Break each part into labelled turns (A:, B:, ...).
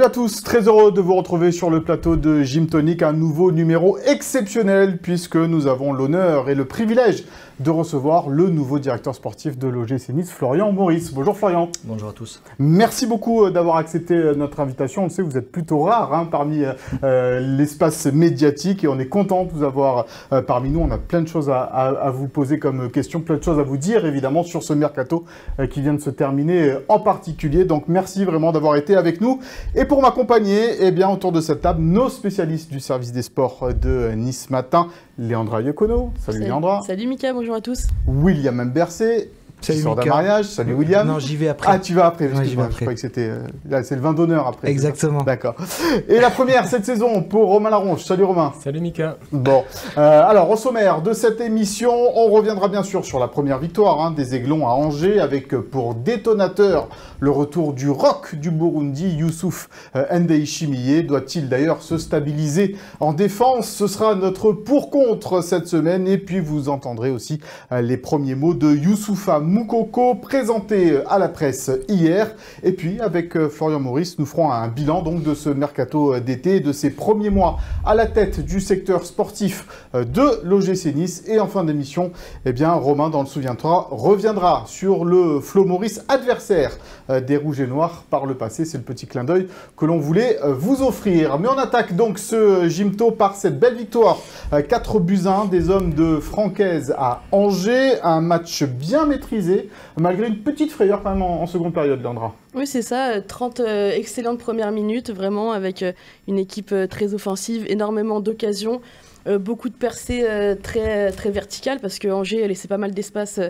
A: Salut à tous, très heureux de vous retrouver sur le plateau de Gym Tonic, un nouveau numéro exceptionnel puisque nous avons l'honneur et le privilège de recevoir le nouveau directeur sportif de l'OGC Nice, Florian Maurice. Bonjour Florian.
B: Bonjour à tous.
A: Merci beaucoup euh, d'avoir accepté euh, notre invitation. On le sait, vous êtes plutôt rare hein, parmi euh, l'espace médiatique et on est content de vous avoir parmi nous. On a plein de choses à, vous poser comme questions, plein de choses à vous dire évidemment sur ce mercato qui vient de se terminer en particulier. Donc merci vraiment d'avoir été avec nous. Et pour m'accompagner, eh bien autour de cette table, nos spécialistes du service des sports de Nice Matin, Léandra Yokono. Salut, Salut Léandra.
C: Salut Mika, bonjour à tous.
A: William Bercé. Salut d'un mariage. Salut William.
B: Non, j'y vais après.
A: Ah, tu vas après. j'y vais après. Je croyais que c'était. Euh, c'est le vin d'honneur après.
B: Exactement.
A: D'accord. Et la première cette saison pour Romain Laronche. Salut Romain.
D: Salut Mika.
A: Bon. Euh, alors, au sommaire de cette émission, on reviendra bien sûr sur la première victoire hein, des Aiglons à Angers avec euh, pour détonateur le retour du rock du Burundi, Youssouf euh, Ndei Doit-il d'ailleurs se stabiliser en défense? Ce sera notre pour-contre cette semaine. Et puis, vous entendrez aussi les premiers mots de Youssoufa Moukoko présentés à la presse hier. Et puis, avec euh, Florian Maurice, nous ferons un bilan donc de ce mercato d'été, de ses premiers mois à la tête du secteur sportif de l'OGC Nice. Et en fin d'émission, eh bien, Romain, dans le souviendra, reviendra sur le Flo Maurice adversaire euh, des rouges et noirs par le passé. C'est le petit clin d'œil que l'on voulait euh, vous offrir. Mais on attaque donc ce Gymto par cette belle victoire. 4 euh, buts 1 des hommes de Francaise à Angers. Un match bien maîtrisé, malgré une petite frayeur quand même en, seconde période, Landra.
C: Oui, c'est ça. 30 excellentes premières minutes, vraiment, avec une équipe très offensive, énormément d'occasions. beaucoup de percées très, très verticales parce que Angers laissait pas mal d'espace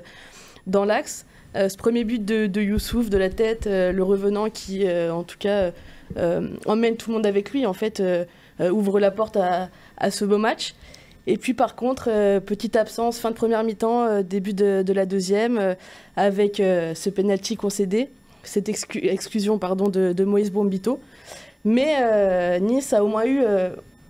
C: dans l'axe. Euh, ce premier but de, Youssouf, de la tête, euh, le revenant qui, euh, en tout cas, emmène tout le monde avec lui, en fait, ouvre la porte à, ce beau match. Et puis par contre, petite absence, fin de première mi-temps, début de, la deuxième, avec ce penalty concédé, cette exclusion pardon, de, Moïse Bombito. Mais Nice a au moins eu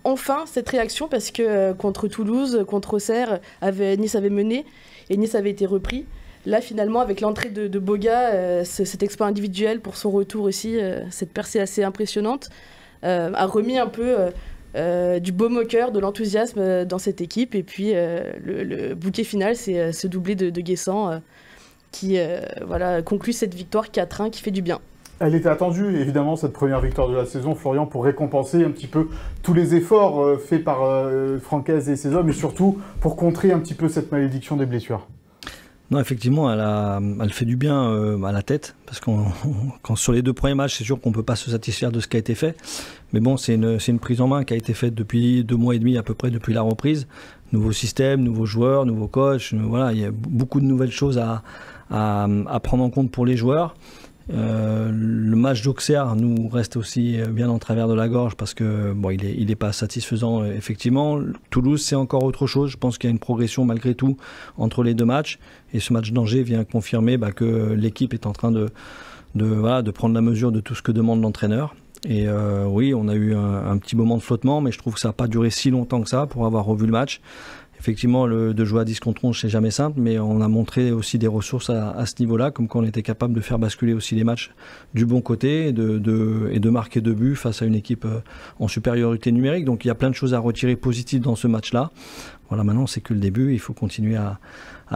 C: enfin cette réaction parce que contre Toulouse, contre Auxerre, Nice avait mené et Nice avait été repris. Là, finalement, avec l'entrée de, Boga, euh, cet exploit individuel pour son retour aussi, euh, cette percée assez impressionnante, euh, a remis un peu du beau moqueur, de l'enthousiasme dans cette équipe. Et puis, le, bouquet final, c'est ce doublé de, de Guessant qui voilà, conclut cette victoire 4-1 qui fait du bien.
A: Elle était attendue, évidemment, cette première victoire de la saison, Florian, pour récompenser un petit peu tous les efforts faits par Francaise et ses hommes, et surtout pour contrer un petit peu cette malédiction des blessures.
B: Non, effectivement, elle, fait du bien euh, à la tête, parce qu'on, sur les deux premiers matchs, c'est sûr qu'on ne peut pas se satisfaire de ce qui a été fait. Mais bon, c'est une, prise en main qui a été faite depuis deux mois et demi à peu près depuis la reprise. Nouveau système, nouveaux joueurs, nouveaux coachs, voilà, il y a beaucoup de nouvelles choses à prendre en compte pour les joueurs. Euh, le match d'Auxerre nous reste aussi bien en travers de la gorge parce que bon, il n'est pas satisfaisant effectivement. Toulouse, c'est encore autre chose. Je pense qu'il y a une progression malgré tout entre les deux matchs. Et ce match d'Angers vient confirmer bah, que l'équipe est en train de, voilà, de prendre la mesure de tout ce que demande l'entraîneur. Et euh, oui, on a eu un, un, petit moment de flottement, mais je trouve que ça n'a pas duré si longtemps que ça pour avoir revu le match effectivement, le, de jouer à 10 contre 11, c'est jamais simple, mais on a montré aussi des ressources à, ce niveau-là, comme qu'on était capable de faire basculer aussi les matchs du bon côté et de, et de marquer deux buts face à une équipe euh, en supériorité numérique. Donc il y a plein de choses à retirer positives dans ce match-là. Voilà, maintenant c'est que le début, il faut continuer à,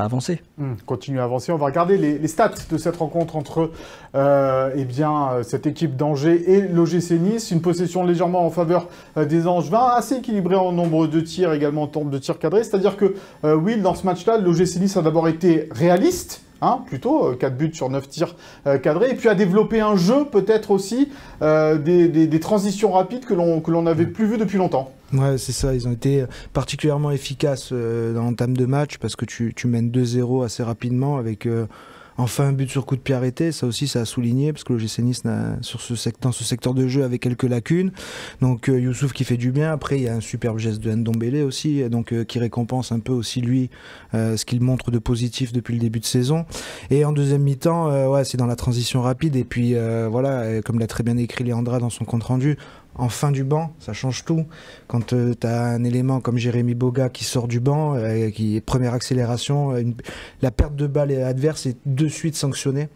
B: avancer.
A: Hmm, continuer à avancer. On va regarder les, stats de cette rencontre entre euh, eh bien, euh, cette équipe d'Angers et l'OGC Nice. Une possession légèrement en faveur euh, des Angevins, assez équilibrée en nombre de tirs, également en termes de tirs cadrés. C'est-à-dire que, Will, dans ce match-là, l'OGC Nice a d'abord été réaliste, Hein, plutôt, 4 euh, buts sur 9 tirs euh, cadrés, et puis à développer un jeu peut-être aussi, euh, des, transitions rapides que l'on n'avait plus vu depuis longtemps.
E: Ouais, c'est ça, ils ont été particulièrement efficaces dans l'entame de match parce que tu, mènes 2-0 assez rapidement avec Enfin, un but sur coup de pied arrêté, ça aussi, ça a souligné, parce que le GC Nice, sur ce secteur, de jeu, avait quelques lacunes. Donc, euh, Youssouf qui fait du bien. Après, il y a un superbe geste de Ndombele aussi, donc euh, qui récompense un peu aussi lui euh, ce qu'il montre de positif depuis le début de saison. Et en deuxième mi-temps, c'est dans la transition rapide. Et puis, voilà, comme l'a très bien écrit Léandra dans son compte rendu, en fin du banc, ça change tout. Quand euh, tu as un élément comme Jérémy Boga qui sort du banc, euh, qui est première accélération, la perte de balle adverse est de suite sanctionnée.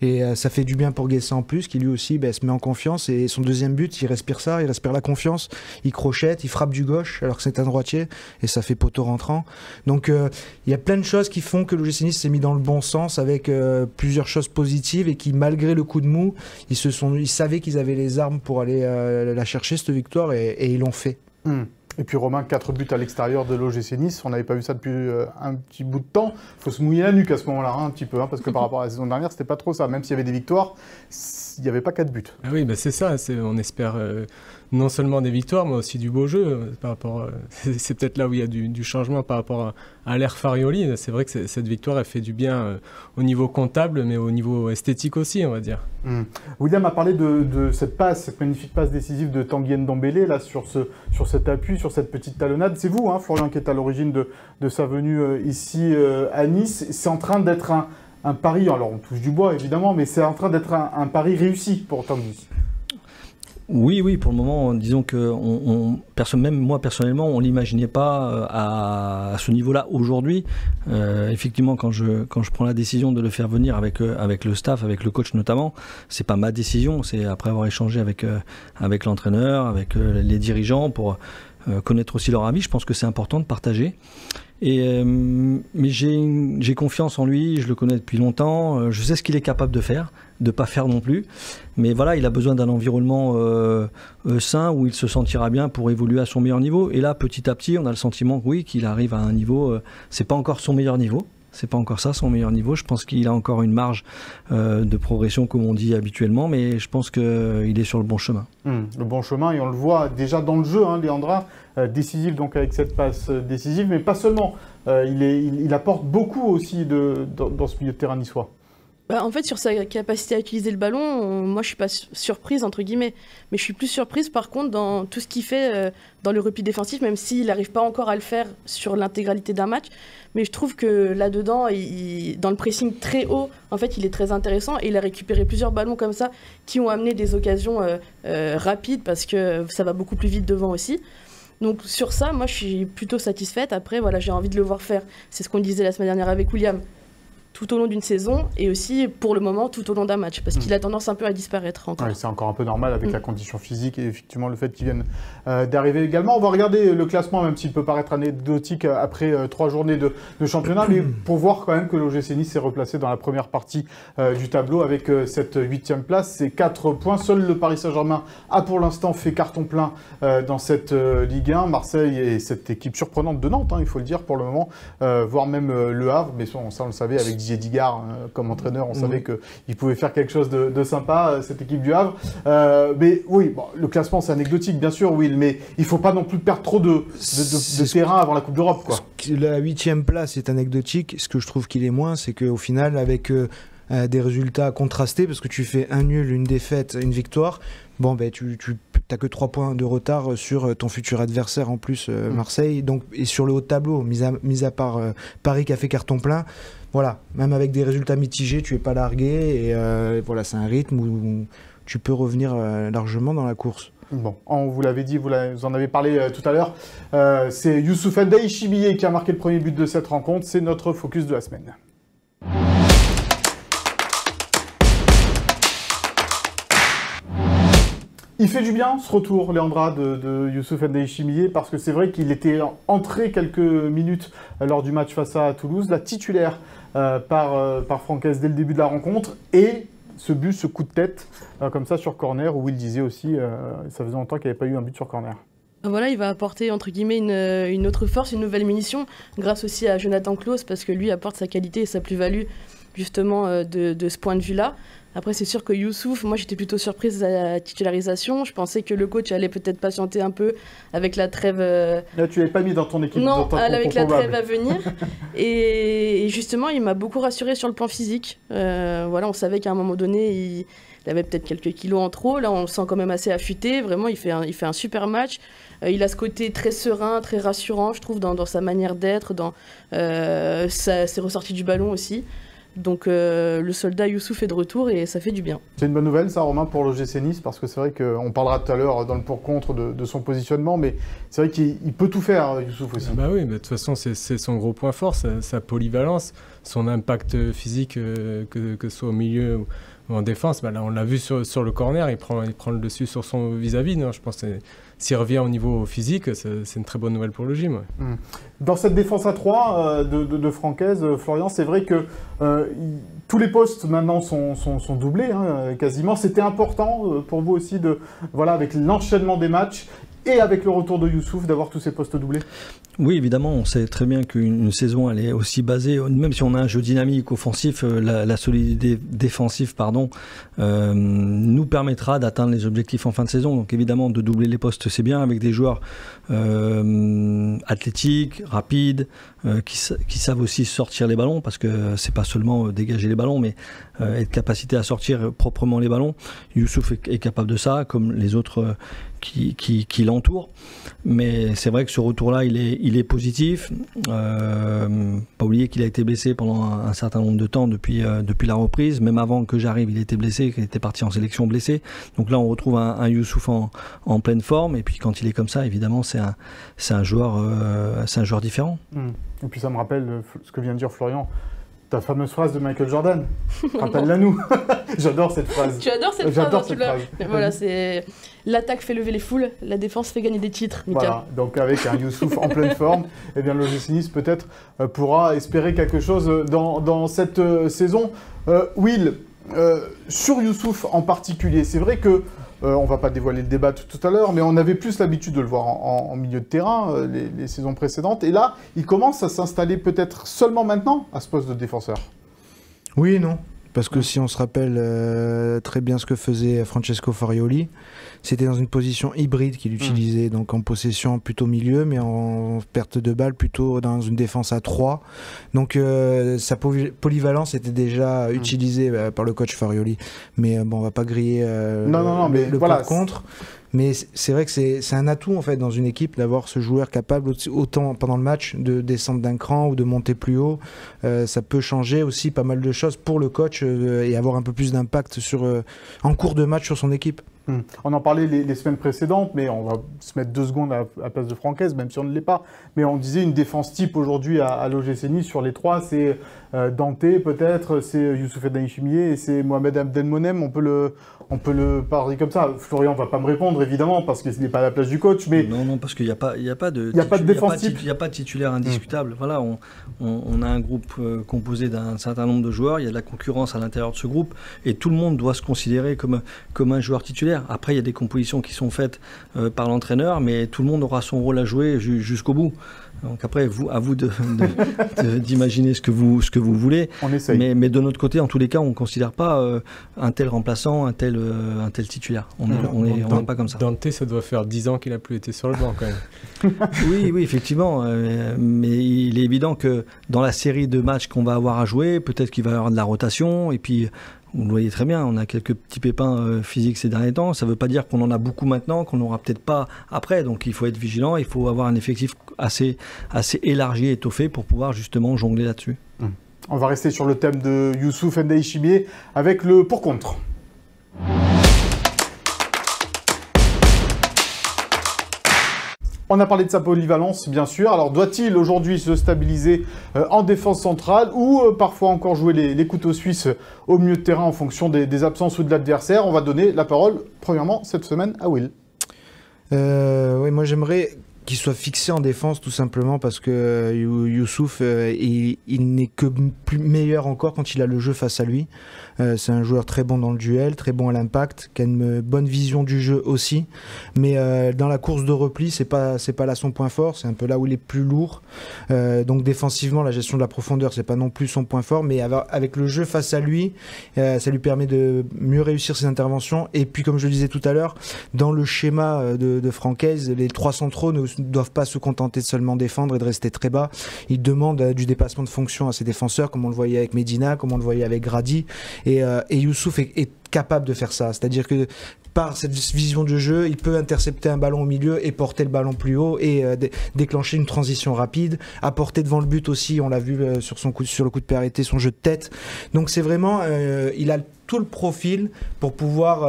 E: Et euh, ça fait du bien pour Guessa en plus, qui lui aussi bah, se met en confiance. Et son deuxième but, il respire ça, il respire la confiance. Il crochette, il frappe du gauche, alors que c'est un droitier. Et ça fait poteau rentrant. Donc euh, il y a plein de choses qui font que l'OGC Nice s'est mis dans le bon sens avec euh, plusieurs choses positives et qui, malgré le coup de mou, ils, se sont, ils savaient qu'ils avaient les armes pour aller la chercher, cette victoire, et, ils l'ont fait.
A: Hmm. Et puis Romain, 4 buts à l'extérieur de l'OGC Nice. On n'avait pas vu ça depuis euh, un petit bout de temps. Il faut se mouiller la nuque à ce moment-là, hein, un petit peu, hein, parce que par rapport à la saison dernière, c'était pas trop ça. Même s'il y avait des victoires, il n'y avait pas 4 buts.
D: Ah oui, bah c'est ça. On espère euh, non seulement des victoires, mais aussi du beau jeu. Euh, par rapport, euh, c'est peut-être là où il y a du, changement par rapport à, l'ère Farioli. C'est vrai que cette victoire, elle fait du bien euh, au niveau comptable, mais au niveau esthétique aussi, on va dire.
A: Hmm. William a parlé de, cette passe, cette magnifique passe décisive de Tanguy Ndombele, là, sur, ce, sur cet appui, sur cette petite talonnade. C'est vous, hein, Florian, qui est à l'origine de, sa venue ici à Nice. C'est en train d'être un, pari, alors on touche du bois évidemment, mais c'est en train d'être un, un pari réussi pour Tanguy.
B: Oui, oui, pour le moment, disons que on, personne, même moi personnellement, on l'imaginait pas euh, à, ce niveau-là aujourd'hui. Euh, effectivement, quand je quand je prends la décision de le faire venir avec euh, avec le staff, avec le coach notamment, c'est pas ma décision, c'est après avoir échangé avec avec l'entraîneur, avec les dirigeants pour connaître aussi leur avis. Je pense que c'est important de partager. Et, euh, mais j'ai confiance en lui, je le connais depuis longtemps, euh, je sais ce qu'il est capable de faire, de pas faire non plus. Mais voilà, il a besoin d'un environnement euh, sain où il se sentira bien pour évoluer à son meilleur niveau. Et là, petit à petit, on a le sentiment, oui, qu'il arrive à un niveau. c'est pas encore son meilleur niveau, c'est pas encore ça son meilleur niveau. Je pense qu'il a encore une marge euh, de progression, comme on dit habituellement, mais je pense qu'il est sur le bon chemin.
A: Hmm, le bon chemin, et on le voit déjà dans le jeu, hein, Léandra, euh, décisif donc avec cette passe euh, décisive, mais pas seulement. il, apporte beaucoup aussi de, dans, ce milieu de terrain niçois.
C: Bah, en fait, sur sa capacité à utiliser le ballon, moi je suis pas surprise entre guillemets, mais je suis plus surprise par contre dans tout ce qu'il fait dans le repli défensif, même s'il n'arrive pas encore à le faire sur l'intégralité d'un match. Mais je trouve que là-dedans, dans le pressing très haut, en fait, il est très intéressant et il a récupéré plusieurs ballons comme ça qui ont amené des occasions euh, euh, rapides parce que ça va beaucoup plus vite devant aussi. Donc sur ça, moi, je suis plutôt satisfaite. Après, voilà, j'ai envie de le voir faire. C'est ce qu'on disait la semaine dernière avec William tout au long d'une saison et aussi pour le moment tout au long d'un match parce qu'il mm. a tendance un peu à disparaître encore.
A: c'est encore un peu normal avec mm. la condition physique et effectivement le fait qu'il vienne euh, d'arriver également. On va regarder le classement même s'il peut paraître anecdotique euh, après euh, trois journées de, championnat mais pour voir quand même que l'OGC Nice s'est replacé dans la première partie du tableau avec cette huitième place. C'est quatre points. Seul le Paris Saint-Germain a pour l'instant fait carton plein dans cette Ligue 1. Marseille et cette équipe surprenante de Nantes, hein, il faut le dire pour le moment, voire même le Havre, mais ça on le savait avec Didier Digard euh, comme entraîneur, on mhm. savait qu'il pouvait faire quelque chose de, sympa, euh, cette équipe du Havre. Euh, mais oui, le classement c'est anecdotique bien sûr, Will, mais il faut pas non plus perdre trop de, terrain avant la Coupe d'Europe.
E: La huitième place est anecdotique. Ce que je trouve qu'il est moins, c'est qu'au final, avec des résultats contrastés, parce que tu fais un nul, une défaite, une victoire, bon, ben, tu, tu t'as que 3 points de retard sur ton futur adversaire en plus, mm. Marseille. Donc, et sur le haut de tableau, mis à, mis à part Paris qui a fait carton plein, voilà, même avec des résultats mitigés, tu es pas largué et euh, voilà, c'est un rythme où, tu peux revenir euh, largement dans la course.
A: Bon, on vous l'avez dit, vous, en avez parlé euh, tout à l'heure. c'est Youssouf Ndai qui a marqué le premier but de cette rencontre. C'est notre focus de la semaine. Il fait du bien ce retour, Léandra, de, de Youssouf Ndai parce que c'est vrai qu'il était entré quelques minutes lors du match face à Toulouse, la titulaire par, euh, par dès le début de la rencontre, et ce but, ce coup de tête, euh, comme ça sur corner, où il disait aussi, ça faisait longtemps qu'il n'y avait pas eu un but sur corner.
C: Voilà, il va apporter entre guillemets une, une, autre force, une nouvelle munition, grâce aussi à Jonathan Klaus, parce que lui apporte sa qualité et sa plus-value justement de, de, ce point de vue-là. Après, c'est sûr que Youssouf, moi j'étais plutôt surprise à la titularisation. Je pensais que le coach allait peut-être patienter un peu avec la trêve.
A: Euh, Là, tu l'avais pas mis dans ton équipe.
C: Non, avec la trêve à venir. et, justement, il m'a beaucoup rassuré sur le plan physique. Euh, voilà, on savait qu'à un moment donné, il, avait peut-être quelques kilos en trop. Là, on le sent quand même assez affûté. Vraiment, il fait un, il fait un super match. Euh, il a ce côté très serein, très rassurant, je trouve, dans, sa manière d'être, dans ses ressorties du ballon aussi. Donc le soldat Youssouf est de retour et ça fait du bien.
A: C'est une bonne nouvelle ça Romain pour l'OGC Nice parce que c'est vrai qu'on parlera tout à l'heure dans le pour-contre de, son positionnement mais c'est vrai qu'il peut tout faire Youssouf aussi.
D: Ah bah oui, mais de toute façon c'est son gros point fort, sa, polyvalence, son impact physique que, que ce soit au milieu en défense, bah là, on l'a vu sur, sur, le corner, il prend, il prend le dessus sur son vis-à-vis. je pense s'il revient au niveau physique, c'est une très bonne nouvelle pour le gym.
A: Hmm. Dans cette défense à 3 euh, de, de, Francaise, euh, Florian, c'est vrai que euh, tous les postes maintenant sont, sont, sont doublés, hein, quasiment. C'était important pour vous aussi, de, voilà, avec l'enchaînement des matchs et avec le retour de Youssouf, d'avoir tous ces postes doublés?
B: Oui, évidemment, on sait très bien qu'une saison, elle est aussi basée, même si on a un jeu dynamique offensif, euh, la, solidité défensive, pardon, euh, nous permettra d'atteindre les objectifs en fin de saison. Donc évidemment, de doubler les postes, c'est bien avec des joueurs euh, athlétiques, rapides, qui, qui, savent aussi sortir les ballons, parce que c'est pas seulement dégager les ballons, mais être capacité à sortir proprement les ballons. Youssouf est, capable de ça, comme les autres qui l'entourent. Mais c'est vrai que ce retour-là, il est, il est positif. Euh, pas oublier qu'il a été blessé pendant un, certain nombre de temps depuis, euh, depuis la reprise. Même avant que j'arrive, il était blessé, qu'il était parti en sélection blessé. Donc là, on retrouve un, Youssouf en, pleine forme. Et puis quand il est comme ça, évidemment, c'est un, un, joueur, euh, un joueur différent.
A: Mmh. Et puis ça me rappelle ce que vient de dire Florian ta fameuse phrase de Michael Jordan. Rappelle-la nous. J'adore cette phrase.
C: Tu adores cette phrase. J'adore hein, cette phrase. voilà, c'est l'attaque fait lever les foules, la défense fait gagner des titres.
A: Voilà, donc avec un Youssouf en pleine forme, eh bien le Nice peut-être euh, pourra espérer quelque chose dans, dans cette euh, saison. Euh, Will, sur Youssouf en particulier, c'est vrai que euh, on va pas dévoiler le débat tout, à l'heure, mais on avait plus l'habitude de le voir en, milieu de terrain euh, les, saisons précédentes. Et là, il commence à s'installer peut-être seulement maintenant à ce poste de défenseur?
E: Oui non. Parce que si on se rappelle euh, très bien ce que faisait Francesco Farioli, c'était dans une position hybride qu'il utilisait, mm. donc en possession plutôt milieu, mais en perte de balle plutôt dans une défense à 3. Donc euh, sa polyvalence était déjà mm. utilisée euh, par le coach Farioli. Mais bon, on va pas griller
A: non, non, non, mais
E: le
A: voilà,
E: contre. Mais c'est vrai que c'est un atout en fait dans une équipe d'avoir ce joueur capable autant pendant le match de descendre d'un cran ou de monter plus haut. Euh, ça peut changer aussi pas mal de choses pour le coach euh, et avoir un peu plus d'impact euh, en cours de match sur son équipe.
A: Hmm. On en parlait les, semaines précédentes, mais on va se mettre deux secondes à la place de Francaise, même si on ne l'est pas. Mais on disait une défense type aujourd'hui à, à l'OGC Nice sur les trois, c'est Dante peut-être, c'est Youssouf Edani et c'est Mohamed Abdelmonem. On peut le, on peut le parler comme ça. Florian va pas me répondre évidemment parce qu'il n'est pas à la place du coach, mais
B: non, non, parce qu'il n'y a pas, il y a pas de,
A: il y a pas de défense
B: Il n'y a, pas de titulaire indiscutable. Voilà, on, on, a un groupe euh, composé d'un certain nombre de joueurs. Il y a de la concurrence à l'intérieur de ce groupe et tout le monde doit se considérer comme comme un joueur titulaire. Après, il y a des compositions qui sont faites euh, par l'entraîneur, mais tout le monde aura son rôle à jouer jusqu'au bout. Donc après, vous, à vous d'imaginer ce que vous ce que vous voulez.
A: On essaye.
B: Mais, mais de notre côté, en tous les cas, on ne considère pas euh, un tel remplaçant, un tel euh, un tel titulaire. On n'est on pas comme ça.
D: Dante, ça doit faire 10 ans qu'il a plus été sur le banc quand même.
B: oui, oui, effectivement. Euh, mais il est évident que dans la série de matchs qu'on va avoir à jouer, peut-être qu'il va y avoir de la rotation et puis vous le voyez très bien, on a quelques petits pépins euh, physiques ces derniers temps. Ça ne veut pas dire qu'on en a beaucoup maintenant, qu'on n'aura peut-être pas après. Donc il faut être vigilant, il faut avoir un effectif assez, assez élargi, étoffé pour pouvoir justement jongler là-dessus.
A: Hum. On va rester sur le thème de Youssouf Ndiaye avec le pour-contre. On a parlé de sa polyvalence, bien sûr. Alors, doit-il aujourd'hui se stabiliser euh, en défense centrale ou euh, parfois encore jouer les, couteaux suisses au milieu de terrain en fonction des, absences ou de l'adversaire? On va donner la parole, premièrement, cette semaine à Will.
E: Euh, oui, moi j'aimerais qu'il soit fixé en défense tout simplement parce que Youssouf, il, il n'est que plus meilleur encore quand il a le jeu face à lui. Euh, c'est un joueur très bon dans le duel, très bon à l'impact, qui a une bonne vision du jeu aussi. Mais euh, dans la course de repli, c'est pas c'est pas là son point fort. C'est un peu là où il est plus lourd. Euh, donc défensivement, la gestion de la profondeur, c'est pas non plus son point fort. Mais avec le jeu face à lui, ça lui permet de mieux réussir ses interventions. Et puis, comme je le disais tout à l'heure, dans le schéma de, de Francaise, les trois centraux ne doivent pas se contenter de seulement défendre et de rester très bas. Ils demandent du dépassement de fonction à ses défenseurs, comme on le voyait avec Medina, comme on le voyait avec Grady. Et, euh, et Youssouf est, capable de faire ça. C'est-à-dire que par cette vision de jeu, il peut intercepter un ballon au milieu et porter le ballon plus haut et euh, déclencher une transition rapide, apporter devant le but aussi, on l'a vu euh, sur, le coup de pied son jeu de tête. Donc c'est vraiment, euh, il a tout le profil pour pouvoir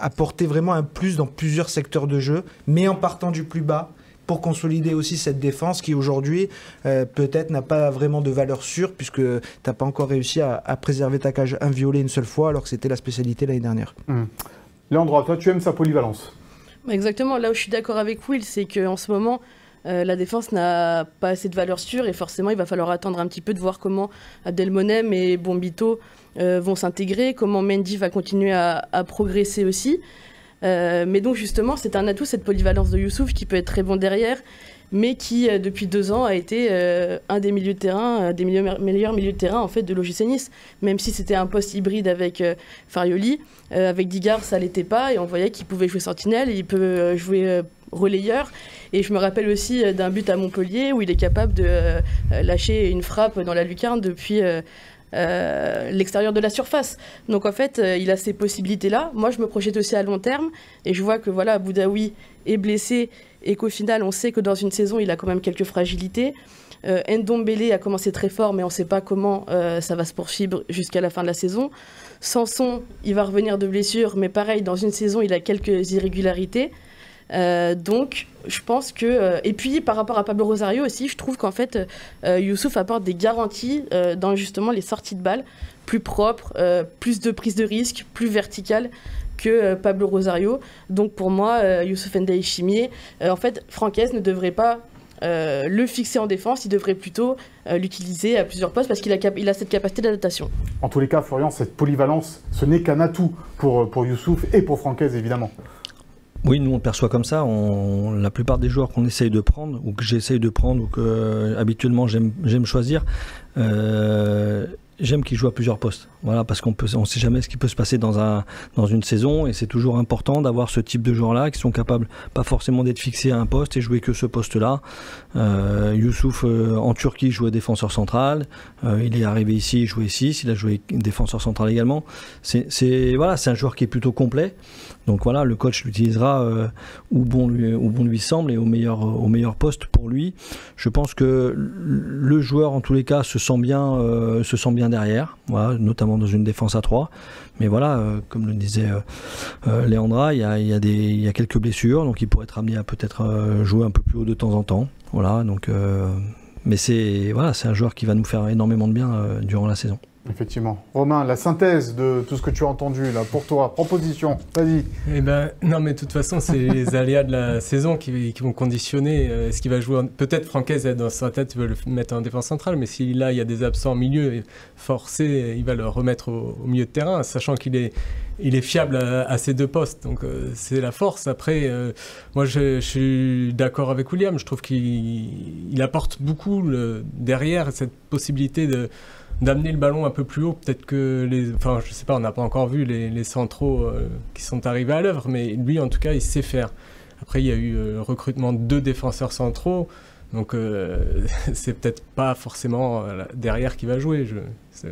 E: apporter vraiment un plus dans plusieurs secteurs de jeu, mais en partant du plus bas pour consolider aussi cette défense qui aujourd'hui peut-être n'a pas vraiment de valeur sûre puisque tu n'as pas encore réussi à, préserver ta cage inviolée une seule fois alors que c'était la spécialité l'année dernière.
A: Mmh. Léandre, toi, tu aimes sa polyvalence
C: Exactement. Là où je suis d'accord avec Will, c'est qu'en ce moment, euh, la défense n'a pas assez de valeur sûre et forcément, il va falloir attendre un petit peu de voir comment Abdelmonem et Bombito euh, vont s'intégrer, comment Mendy va continuer à, progresser aussi. Euh, mais donc, justement, c'est un atout, cette polyvalence de Youssouf qui peut être très bon derrière mais qui euh, depuis deux ans a été euh, un des milieux de terrain, des meilleurs, milieux de terrain en fait de l'OGC Nice. Même si c'était un poste hybride avec euh, Farioli, avec Digard ça l'était pas et on voyait qu'il pouvait jouer sentinelle, il peut jouer relayeur. Et je me rappelle aussi d'un but à Montpellier où il est capable de lâcher une frappe dans la lucarne depuis l'extérieur de la surface. Donc en fait, il a ces possibilités-là. Moi, je me projette aussi à long terme et je vois que voilà, Boudaoui est blessé et qu'au final, on sait que dans une saison, il a quand même quelques fragilités. Euh, Ndombele a commencé très fort, mais on ne sait pas comment euh, ça va se poursuivre jusqu'à la fin de la saison. Sanson, il va revenir de blessure, mais pareil, dans une saison, il a quelques irrégularités. Euh, donc, je pense que. et puis, par rapport à Pablo Rosario aussi, je trouve qu'en fait, Youssouf apporte des garanties dans justement les sorties de balles plus propres, plus de prise de risque, plus verticales que euh, Pablo Rosario. Donc pour moi, euh, Youssouf Ndiaye Chimier, euh, en fait, Francaise ne devrait pas le fixer en défense, il devrait plutôt l'utiliser à plusieurs postes parce qu'il a, cette capacité d'adaptation.
A: En tous les cas, Florian, cette polyvalence, ce n'est qu'un atout pour, pour Youssouf et pour Francaise, évidemment.
B: Oui, nous on le perçoit comme ça. La plupart des joueurs qu'on essaye de prendre, ou que j'essaye de prendre, ou que habituellement j'aime choisir, j'aime qu'il joue à plusieurs postes. Voilà, parce qu'on ne sait jamais ce qui peut se passer dans, un, dans une saison et c'est toujours important d'avoir ce type de joueurs-là qui sont capables, pas forcément d'être fixés à un poste et jouer que ce poste-là. Euh, Youssouf euh, en Turquie jouait défenseur central. Euh, il est arrivé ici, il jouait 6. Il a joué défenseur central également. C'est voilà, c'est un joueur qui est plutôt complet. Donc voilà, le coach l'utilisera euh, où, bon lui, semble et au meilleur, poste pour lui. Je pense que le joueur, en tous les cas, se sent bien, euh, derrière, notamment dans une défense à 3. Mais voilà, euh, comme le disait Léandra, il y a, quelques blessures, donc il pourrait être amené à peut-être jouer un peu plus haut de temps en temps. Voilà, donc, mais c'est voilà, c'est un joueur qui va nous faire énormément de bien durant la saison.
A: Effectivement. Romain, la synthèse de tout ce que tu as entendu là pour toi, proposition, vas-y.
D: Eh ben, non, mais de toute façon, c'est les aléas de la saison qui, vont conditionner euh, ce qu'il va jouer. Peut-être Francaise, dans sa tête, il veut le mettre en défense centrale, mais si là, il y a des absents au milieu, forcé, il va le remettre au, milieu de terrain, sachant qu'il est, il est fiable à, ses deux postes. Donc, euh, c'est la force. Après, euh, moi, je, suis d'accord avec William. Je trouve qu'il apporte beaucoup derrière cette possibilité d'amener le ballon un peu plus haut. Peut-être que les. Enfin, je sais pas, on n'a pas encore vu les, centraux euh, qui sont arrivés à l'œuvre, mais lui, en tout cas, il sait faire. Après, il y a eu le recrutement de deux défenseurs centraux. Donc c'est peut-être pas forcément derrière qui va jouer.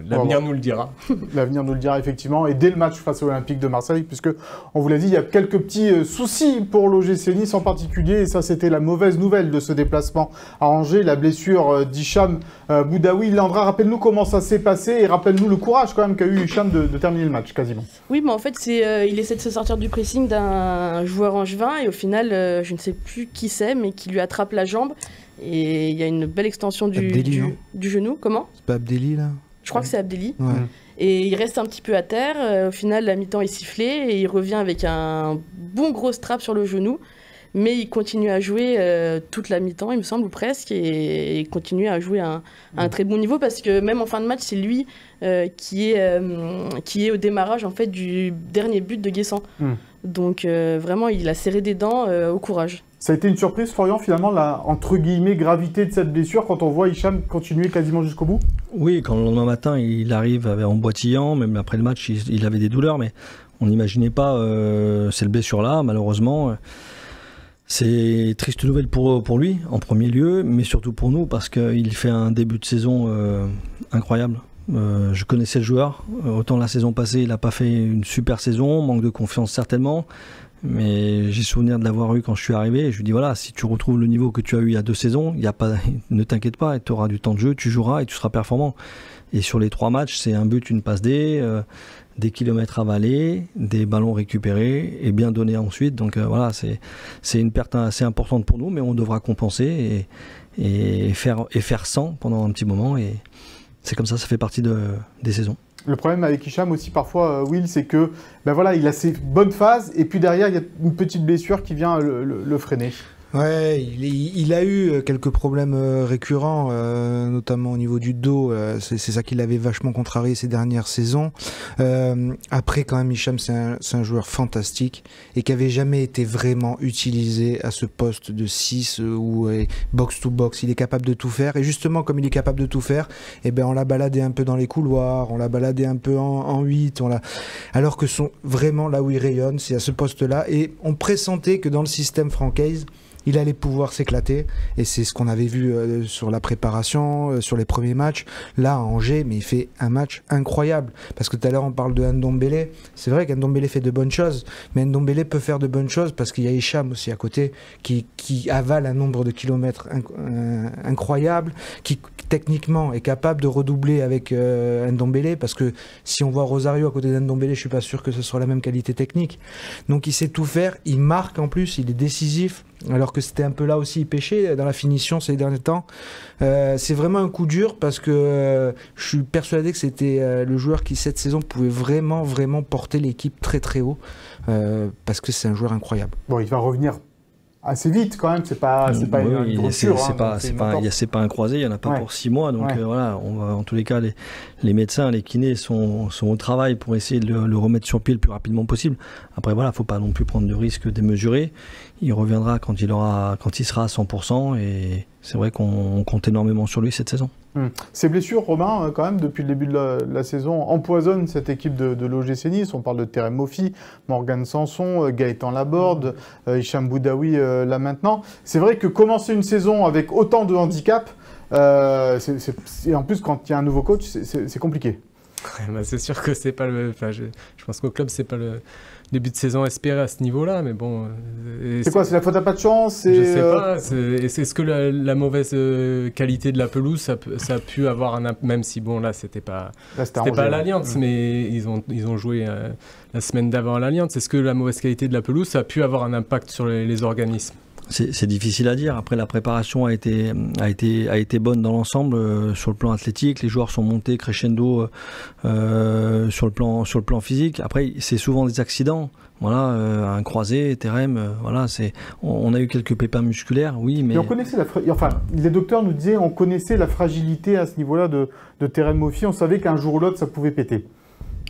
D: L'avenir nous le dira.
A: L'avenir nous le dira effectivement. Et dès le match face à l'Olympique de Marseille, puisque on vous l'a dit, il y a quelques petits euh, soucis pour l'OGC Nice en particulier. Et ça, c'était la mauvaise nouvelle de ce déplacement à Angers, la blessure euh, d'Hicham euh, Boudaoui. Landra, rappelle-nous comment ça s'est passé et rappelle-nous le courage quand même qu'a eu Hicham de, terminer le match quasiment.
C: Oui, mais en fait, c'est il essaie de se sortir du pressing d'un joueur angevin et au final, je ne sais plus qui c'est, mais qui lui attrape la jambe. Et il y a une belle extension du, du, genou. Comment?
E: C'est pas Abdelli là?
C: Je crois que c'est Abdelli. Et il reste un petit peu à terre. Euh, au final, la mi-temps est sifflée et il revient avec un bon gros strap sur le genou. Mais il continue à jouer euh, toute la mi-temps, il me semble, ou presque, et, il continue à jouer à un, très bon niveau parce que même en fin de match, c'est lui euh, qui, est, qui est au démarrage en fait, du dernier but de Guessant. Hmm. Donc vraiment, il a serré des dents au courage.
A: Ça a été une surprise, Florian, finalement, la entre guillemets gravité de cette blessure quand on voit Hicham continuer quasiment jusqu'au bout?
B: Oui, quand le lendemain matin il arrive en boitillant, même après le match, il, avait des douleurs, mais on n'imaginait pas euh, cette blessure-là, malheureusement. C'est triste nouvelle pour, lui, en premier lieu, mais surtout pour nous, parce qu'il fait un début de saison euh, incroyable. je connaissais le joueur. Autant la saison passée, il n'a pas fait une super saison, manque de confiance certainement. Mais j'ai souvenir de l'avoir eu quand je suis arrivé. je lui dis voilà, si tu retrouves le niveau que tu as eu il y a deux saisons, y a pas, ne t'inquiète pas, tu auras du temps de jeu, tu joueras et tu seras performant. Et sur les trois matchs, c'est un but, une passe D, euh, des kilomètres avalés, des ballons récupérés et bien donnés ensuite. Donc euh, voilà, c'est une perte assez importante pour nous, mais on devra compenser et, faire, et faire 100 pendant un petit moment. Et c'est comme ça, ça fait partie de, des saisons.
A: Le problème avec Hicham aussi parfois, euh, Will, c'est que ben voilà, il a ses bonnes phases et puis derrière il y a une petite blessure qui vient le freiner.
E: Ouais, il, a eu euh, quelques problèmes euh, récurrents, euh, notamment au niveau du dos. c'est ça qui l'avait vachement contrarié ces dernières saisons. après, quand même, Hicham, c'est un, joueur fantastique et qui avait jamais été vraiment utilisé à ce poste de 6 ou box-to-box. Il est capable de tout faire. Et justement, comme il est capable de tout faire, eh ben, on l'a baladé un peu dans les couloirs, on l'a baladé un peu en, en 8. On Alors que son, vraiment, là où il rayonne, c'est à ce poste-là. Et on pressentait que dans le système francaise, il allait pouvoir s'éclater. Et c'est ce qu'on avait vu euh, sur la préparation, euh, sur les premiers matchs. Là, à Angers, mais il fait un match incroyable. Parce que tout à l'heure, on parle de Ndombele. C'est vrai qu'Ndombele fait de bonnes choses, mais Ndombele peut faire de bonnes choses parce qu'il y a Hicham aussi à côté qui, avale un nombre de kilomètres euh, incroyable, qui techniquement est capable de redoubler avec Ndombele parce que si on voit Rosario à côté d'Ndombele, je suis pas sûr que ce soit la même qualité technique. Donc il sait tout faire, il marque en plus, il est décisif alors que c'était un peu là aussi pêché dans la finition ces derniers temps. Euh, c'est vraiment un coup dur parce que euh, je suis persuadé que c'était euh, le joueur qui cette saison pouvait vraiment vraiment porter l'équipe très très haut parce que c'est un joueur incroyable.
A: Bon, il va revenir assez vite quand même. C'est pas, c'est pas une, rupture.
B: C'est pas, c'est pas, c'est pas un croisé. Il y en a pas pour six mois. Donc voilà, on va en tous les cas les, les médecins, les kinés sont, sont au travail pour essayer de le, le, remettre sur pied le plus rapidement possible. Après voilà, faut pas non plus prendre de risques démesurés il reviendra quand il, aura, quand il sera à 100%. Et c'est vrai qu'on compte énormément sur lui cette saison.
A: Hmm. Ces blessures, Romain, euh, quand même, depuis le début de la, saison, empoisonnent cette équipe de, de l'OGC Nice. On parle de Terem Moffi, Morgan Sanson, euh, Gaëtan Laborde, euh, Hicham Boudaoui là maintenant. C'est vrai que commencer une saison avec autant de handicaps, et en plus quand il y a un nouveau coach, c'est compliqué.
D: Bah, c'est sûr que c'est pas le. Enfin, je, je pense qu'au club, c'est pas le début de saison espéré à ce niveau-là, mais bon.
A: Euh, c'est quoi C'est la faute à pas de chance
D: Je sais euh, pas. C'est ce que la, mauvaise euh, qualité de la pelouse, ça, ça, a pu avoir un même si bon là c'était pas c'était pas l'Alliance, mais ils ont ils ont joué la semaine d'avant à l'Alliance. Est-ce que la mauvaise qualité de la pelouse, ça a pu avoir un impact sur les organismes?
B: C'est difficile à dire. Après, la préparation a été, a été, a été bonne dans l'ensemble euh, sur le plan athlétique. Les joueurs sont montés crescendo euh, euh, sur, le plan, sur le plan physique. Après, c'est souvent des accidents. Voilà, un croisé, Terem, voilà, c'est. On, a eu quelques pépins musculaires, oui, mais.
A: on connaissait la, enfin, les docteurs nous disaient, on connaissait la fragilité à ce niveau-là de, de Terem Moffi. On savait qu'un jour ou l'autre, ça pouvait péter.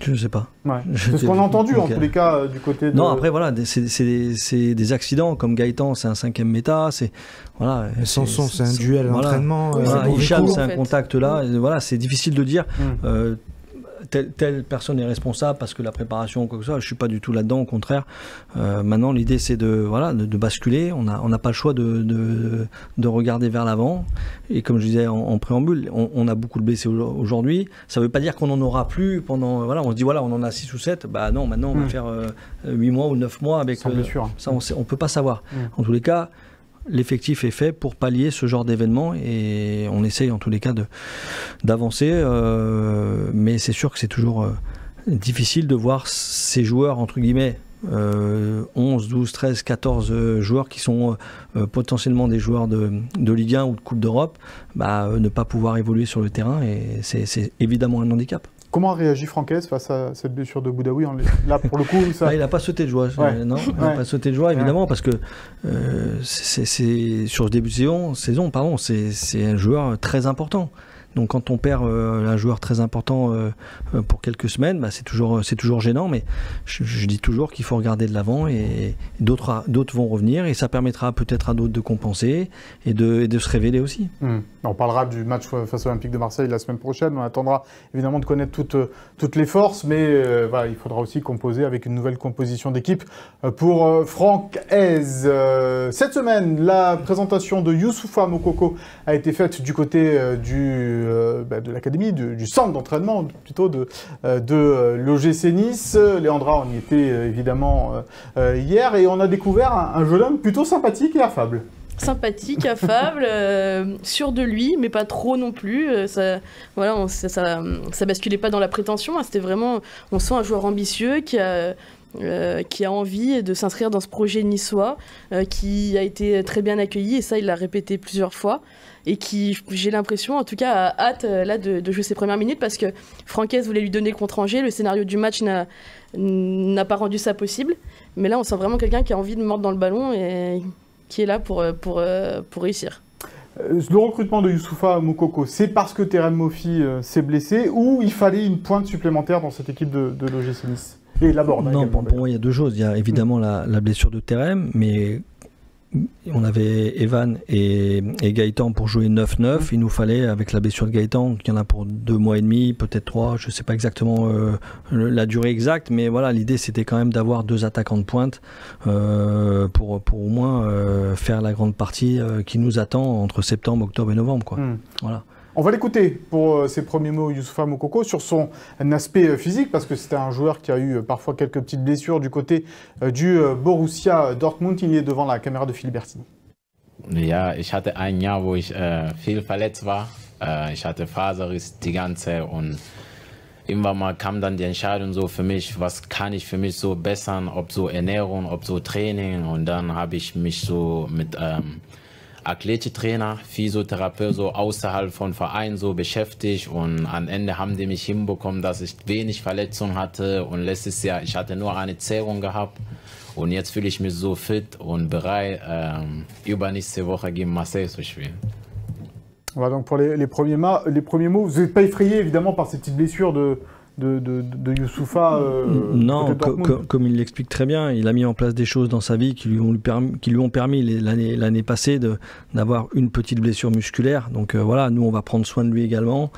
B: Je ne sais pas.
A: C'est ce qu'on a entendu en tous les cas euh, du côté de...
B: Non, après voilà, c'est des accidents comme Gaëtan, c'est un cinquième méta, c'est voilà.
E: Sanson, c'est un duel d'entraînement.
B: Voilà. Hicham, c'est un contact là. Voilà, c'est difficile de dire. Mm. Euh, telle, personne est responsable parce que la préparation ou quoi que ce soit. Je suis pas du tout là-dedans, au contraire. Euh, maintenant, l'idée c'est de voilà de, basculer. On n'a on pas le choix de, de, regarder vers l'avant. Et comme je disais en, préambule, on, a beaucoup de blessés aujourd'hui. Ça ne veut pas dire qu'on en aura plus pendant. Voilà, on se dit voilà, on en a 6 ou 7. Bah non, maintenant on va hmm. faire 8 euh, mois ou 9 mois avec.
A: Sans euh, blessure.
B: Ça, on ne peut pas savoir. Hmm. En tous les cas l'effectif est fait pour pallier ce genre d'événement et on essaye en tous les cas d'avancer. Euh, mais c'est sûr que c'est toujours euh, difficile de voir ces joueurs, entre guillemets, 11, 12, 13, 14 joueurs qui sont euh, potentiellement des joueurs de, de, Ligue 1 ou de Coupe d'Europe, bah, ne pas pouvoir évoluer sur le terrain et c'est évidemment un handicap.
A: Comment réagit Francaise face à cette blessure de Boudaoui Là, pour le coup, ça...
B: Ah, il n'a pas sauté de joie. Non, il n'a pas sauté de joie, évidemment, parce que euh, c'est sur ce début de saison, saison pardon, c'est un joueur très important. Donc quand on perd euh, un joueur très important euh, euh, pour quelques semaines, bah, c'est toujours toujours gênant. Mais je, dis toujours qu'il faut regarder de l'avant et, d'autres d'autres vont revenir et ça permettra peut-être à d'autres de compenser et de, de se révéler aussi.
A: Hmm. On parlera du match face à l'Olympique de Marseille la semaine prochaine. On attendra évidemment de connaître toutes toutes les forces, mais il faudra aussi composer avec une nouvelle composition d'équipe pour Franck Hez. Cette semaine, la présentation de Youssoufa Mokoko a été faite du côté du bah, de l'académie, du centre d'entraînement plutôt de, de l'OGC Nice. Léandra, on y était évidemment hier et on a découvert un jeune homme plutôt sympathique et affable
C: sympathique, affable, euh, sûr de lui, mais pas trop non plus. Euh, ça, voilà, ça, ça, basculait pas dans la prétention. Hein. C'était vraiment, on sent un joueur ambitieux qui a, euh, qui a envie de s'inscrire dans ce projet niçois, qui a été très bien accueilli et ça, il l'a répété plusieurs fois. Et qui, j'ai l'impression, en tout cas, a hâte là de, jouer ses premières minutes parce que Francaise voulait lui donner contre Angers. Le scénario du match n'a pas rendu ça possible. Mais là, on sent vraiment quelqu'un qui a envie de mordre dans le ballon et qui est là pour, euh, pour, euh, pour réussir.
A: Euh, le recrutement de Youssoufa Moukoko, c'est parce que Terem Mofi s'est blessé ou il fallait une pointe supplémentaire dans cette équipe de, de Nice?
B: Et la Non, pour, moi, il y a deux choses. Il y a évidemment la, la blessure de Terem, mais on avait Evan et, Gaëtan pour jouer 9-9. Il nous fallait, avec la blessure de Gaëtan, qu'il y en a pour deux mois et demi, peut-être trois, je ne sais pas exactement euh, la durée exacte, mais voilà, l'idée c'était quand même d'avoir deux attaquants de pointe euh, pour, pour au moins euh, faire la grande partie qui nous attend entre septembre, octobre et novembre. Quoi. Hmm. Voilà.
A: On va l'écouter pour euh, ses premiers mots, Youssoufa Moukoko, sur son aspect euh, physique, parce que c'était un joueur qui a eu euh, parfois quelques petites blessures du côté du Borussia Dortmund. Il est devant la caméra de Philippe Bertini.
F: Ja, ich hatte ein Jahr, wo ich äh, viel verletzt war. Äh, ich hatte Faserriss die ganze und irgendwann mal kam dann die Entscheidung so für mich, was kann ich für mich so bessern, ob so Ernährung, ob so Training und dann habe ich mich so mit ähm, Athletiktrainer, Physiotherapeut so außerhalb von Verein so beschäftigt. Und am Ende haben die mich hinbekommen, dass ich wenig Verletzungen hatte. Und letztes Jahr, ich hatte nur eine Zerrung gehabt. Und jetzt fühle ich mich so fit und bereit, ähm, übernächste Woche gegen Marseille zu spielen.
A: Voilà donc pour les, les, premiers, les premiers mots, vous n'êtes pas effrayé évidemment par ces petites blessures de, de, de, de Youssoufa
B: euh, Non, comme il l'explique très bien, il a mis en place des choses dans sa vie qui lui ont, permis, qui lui ont permis l'année passée d'avoir une petite blessure musculaire. Donc euh, voilà, nous on va prendre soin de lui également.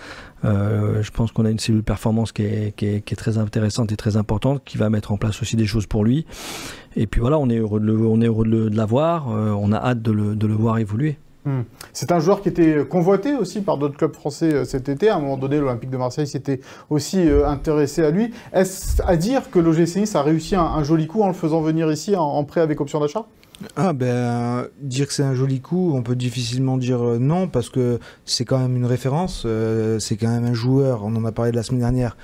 B: Euh, je pense qu'on a une cellule performance qui est, qui, est, qui est, très intéressante et très importante, qui va mettre en place aussi des choses pour lui. Et puis voilà, on est heureux de, on est heureux de, l'avoir, on a hâte de le, de le voir évoluer.
A: Hmm. C'est un joueur qui était convoité aussi par d'autres clubs français euh, cet été. À un moment donné, l'Olympique de Marseille s'était aussi euh, intéressé à lui. Est-ce à dire que l'OGC Nice a réussi un, joli coup en le faisant venir ici en, prêt avec option d'achat?
E: Ah ben dire que c'est un joli coup, on peut difficilement dire euh, non parce que c'est quand même une référence, c'est quand même un joueur, on en a parlé la semaine dernière,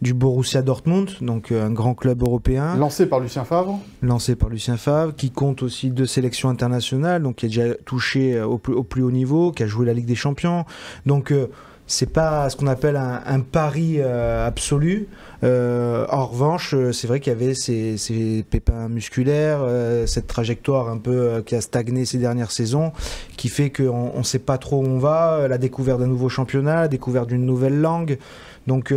E: du Borussia Dortmund, donc euh, un grand club européen.
A: Lancé par Lucien Favre.
E: Lancé par Lucien Favre, qui compte aussi deux sélections internationales, donc qui a déjà touché euh, au plus, haut niveau, qui a joué la Ligue des Champions. Donc euh, c'est pas ce qu'on appelle un, pari absolu. en revanche, c'est vrai qu'il y avait ces, pépins musculaires, cette trajectoire un peu qui a stagné ces dernières saisons, qui fait qu'on ne sait pas trop où on va, la découverte d'un nouveau championnat, la découverte d'une nouvelle langue. Donc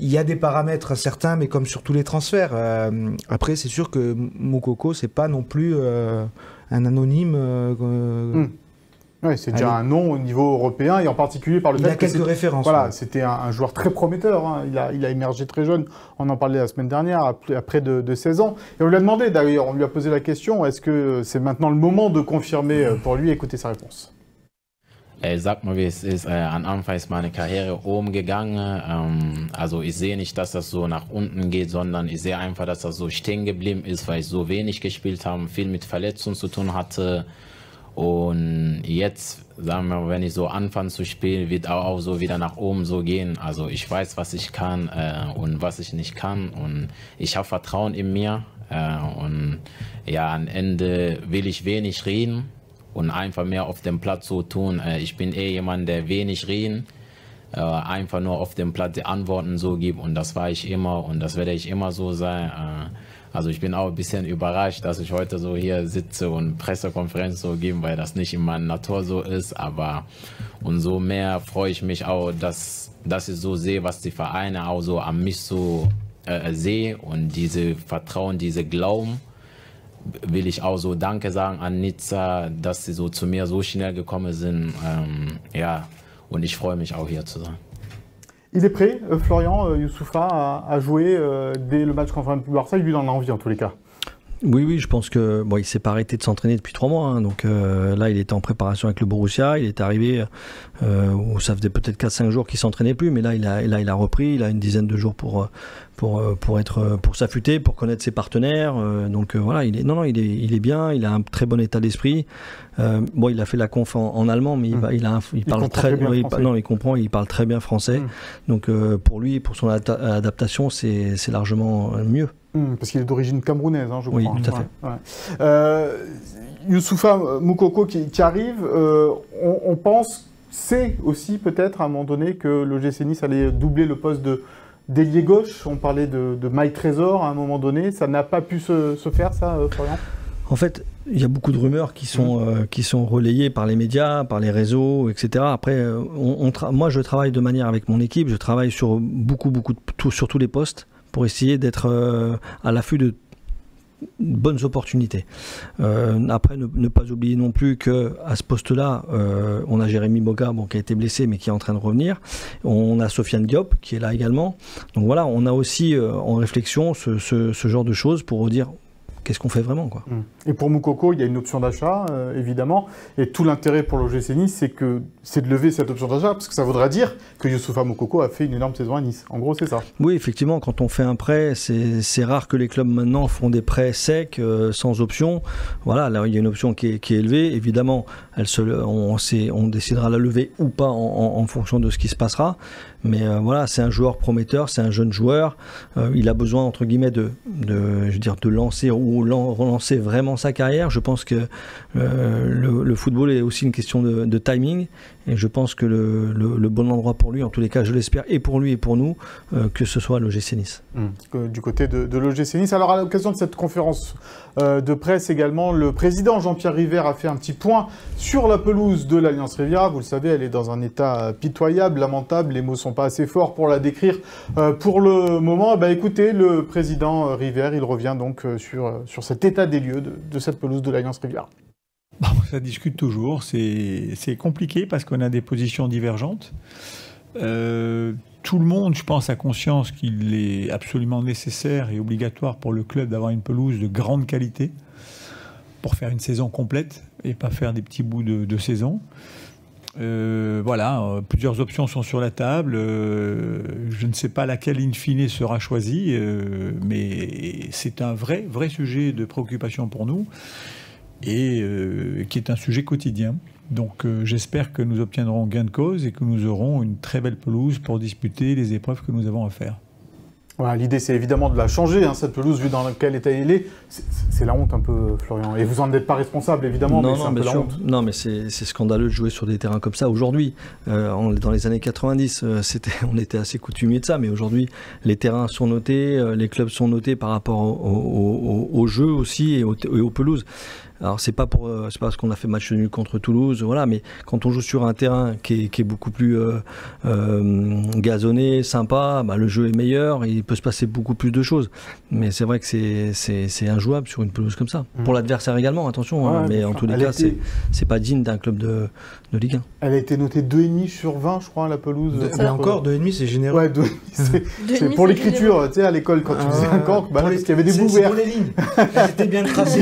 E: il y a des paramètres certains, mais comme sur tous les transferts. Euh, après, c'est sûr que Moukoko, c'est pas non plus euh, un anonyme.
A: Hmm. Oui, c'est déjà un nom au niveau européen et en particulier par le
E: il
A: fait
E: a quelques références.
A: Voilà, c'était un, joueur très prometteur. Hein. Il, a, il, a, émergé très jeune. On en parlait la semaine dernière, à, près de, de, 16 ans. Et on lui a demandé, d'ailleurs, on lui a posé la question est-ce que c'est maintenant le moment de confirmer pour lui Écoutez sa réponse.
F: Ey, sag mal, wie es ist. Äh, an Anfang ist meine Karriere oben gegangen. Ähm, also ich sehe nicht, dass das so nach unten geht, sondern ich sehe einfach, dass das so stehen geblieben ist, weil ich so wenig gespielt habe, viel mit Verletzungen zu tun hatte. Und jetzt, sagen wir mal, wenn ich so anfange zu spielen, wird auch, auch so wieder nach oben so gehen. Also ich weiß, was ich kann äh, und was ich nicht kann. Und ich habe Vertrauen in mir. Äh, und ja, am Ende will ich wenig reden und einfach mehr auf dem Platz so tun. Äh, ich bin eh jemand, der wenig reden, äh, einfach nur auf dem Platz die Antworten so gibt und das war ich immer und das werde ich immer so sein. Äh, also ich bin auch ein bisschen überrascht, dass ich heute so hier sitze und Pressekonferenz so geben, weil das nicht in meiner Natur so ist. Aber umso mehr freue ich mich auch, dass, dass ich so sehe, was die Vereine auch so an mich so äh, sehe und diese Vertrauen, diese Glauben will ich auch so Danke sagen an Nizza, dass sie so zu mir so schnell gekommen sind. Ähm, ja, und ich freue mich auch hier zu sein.
A: Il est prêt, euh, Florian euh, Youssoufa, à, à jouer euh, dès le match contre Marseille. Lui, il en a envie en tous les cas.
B: Oui, oui, je pense que bon, il s'est pas arrêté de s'entraîner depuis trois mois. hein. donc euh, là, il était en préparation avec le Borussia. Il est arrivé euh, où ça faisait peut-être 4-5 jours qu'il s'entraînait plus, mais là, il a, là, il a repris. Il a une dizaine de jours pour pour euh, pour être pour s'affûter, pour connaître ses partenaires. euh, donc euh, voilà, il est non, non, il est il est bien. Il a un très bon état d'esprit. Euh, bon, il a fait la conf en, en allemand, mais il,
A: Mm.
B: il a un- il
A: Il
B: parle très,
A: bien
B: oui, il non, il comprend. Il parle très bien français.
A: Mm.
B: Donc euh, pour lui, pour son adapta- adaptation, c'est c'est largement mieux.
A: Hmm, parce qu'il est d'origine camerounaise, hein, je
B: Oui,
A: crois.
B: tout à
A: Ouais, ouais. Euh, Youssoufa Moukoko qui, qui arrive, euh, on, on pense, c'est aussi peut-être à un moment donné que le GC Nice allait doubler le poste de d'ailier gauche. On parlait de, de Mike Trésor à un moment donné. Ça n'a pas pu se, se faire, ça, euh, Florian?
B: En fait, il y a beaucoup de rumeurs qui sont, euh, qui sont relayées par les médias, par les réseaux, etc. Après, euh, on, on tra- moi, je travaille de manière avec mon équipe, je travaille sur beaucoup, beaucoup, de, tout, sur tous les postes pour essayer d'être euh, à l'affût de bonnes opportunités. Euh, après, ne, pas oublier non plus que à ce poste-là, euh, on a Jérémy Boga, qui a été blessé mais qui est en train de revenir. On a Sofiane Diop qui est là également. Donc voilà, on a aussi euh, en réflexion ce genre de choses pour dire qu'est-ce qu'on fait vraiment, quoi.
A: Et pour Moukoko, il y a une option d'achat, euh, évidemment. Et tout l'intérêt pour le GC Nice, c'est que c'est de lever cette option d'achat, parce que ça voudra dire que Youssoufa Moukoko a fait une énorme saison à Nice. En gros, c'est ça.
B: Oui, effectivement, quand on fait un prêt, c'est rare que les clubs maintenant font des prêts secs, euh, sans option. Voilà, là, il y a une option qui est, qui est élevée. Évidemment, elle se, le- on, sait- on décidera la lever ou pas en, en- en fonction de ce qui se passera. Mais euh, voilà, c'est un joueur prometteur, c'est un jeune joueur. Euh, il a besoin, entre guillemets, de, dire, de lancer ou lan- relancer vraiment sa carrière. Je pense que euh, le, football est aussi une question de timing. Et je pense que le, bon endroit pour lui, en tous les cas, je l'espère, et pour lui et pour nous, euh, que ce soit le GC Nice.
A: que- du côté de, de l'OGC Nice. Alors, à l'occasion de cette conférence euh, de presse également, le président Jean-Pierre River a fait un petit point sur la pelouse de l'Alliance Riviera. Vous le savez, elle est dans un état pitoyable, lamentable. Les mots sont pas assez forts pour la décrire. Euh, pour le moment, bah, écoutez, le président River, il revient donc sur, sur cet état des lieux de, de cette pelouse de l'Alliance Riviera.
G: Bon, ça discute toujours, c'est compliqué parce qu'on a des positions divergentes. Euh, tout le monde, je pense, a conscience qu'il est absolument nécessaire et obligatoire pour le club d'avoir une pelouse de grande qualité pour faire une saison complète et pas faire des petits bouts de, saison. Euh, voilà, euh, plusieurs options sont sur la table. Je ne sais pas laquelle in fine sera choisie, mais c'est un vrai, vrai sujet de préoccupation pour nous et euh, qui est un sujet quotidien. Donc euh, j'espère que nous obtiendrons gain de cause et que nous aurons une très belle pelouse pour disputer les épreuves que nous avons à faire.
A: Voilà, L'idée, c'est évidemment de la changer, hein, cette pelouse, vu dans quel état elle est. C'est- la honte un peu, Florian. Et vous en êtes pas responsable, évidemment, mais c'est un peu
B: bien
A: la
B: sûr.
A: honte.
B: Non, mais c'est scandaleux de jouer sur des terrains comme ça. Aujourd'hui, euh, dans les années 90, euh, c'était, on était assez coutumier de ça, mais aujourd'hui, les terrains sont notés, euh, les clubs sont notés par rapport au, au- au- au jeu aussi et, au- et aux pelouses. Alors c'est pas pour, euh, c'est pas parce qu'on a fait match nul contre Toulouse, voilà, mais quand on joue sur un terrain qui est, qui est beaucoup plus euh, euh, gazonné, sympa, bah, le jeu est meilleur, et il peut se passer beaucoup plus de choses. Mais c'est vrai que c'est, c'est, c'est injouable sur une pelouse comme ça.
A: Mhm.
B: Pour l'adversaire également, attention, hein, mais
A: bien
B: en tous les cas,
A: été-
B: c'est pas digne d'un club de, de Ligue 1.
A: Elle a été notée 2,5 sur 20, je crois, la pelouse.
E: De- mais encore, 2,5 c'est généreux.
A: Ouais, 2,5, c'est pour
C: c'est
A: l'écriture, tu sais, à l'école, quand tu faisais un cork, bah, parce qu'il y avait des bouts verts.
E: bien.
A: C'était bien tracé,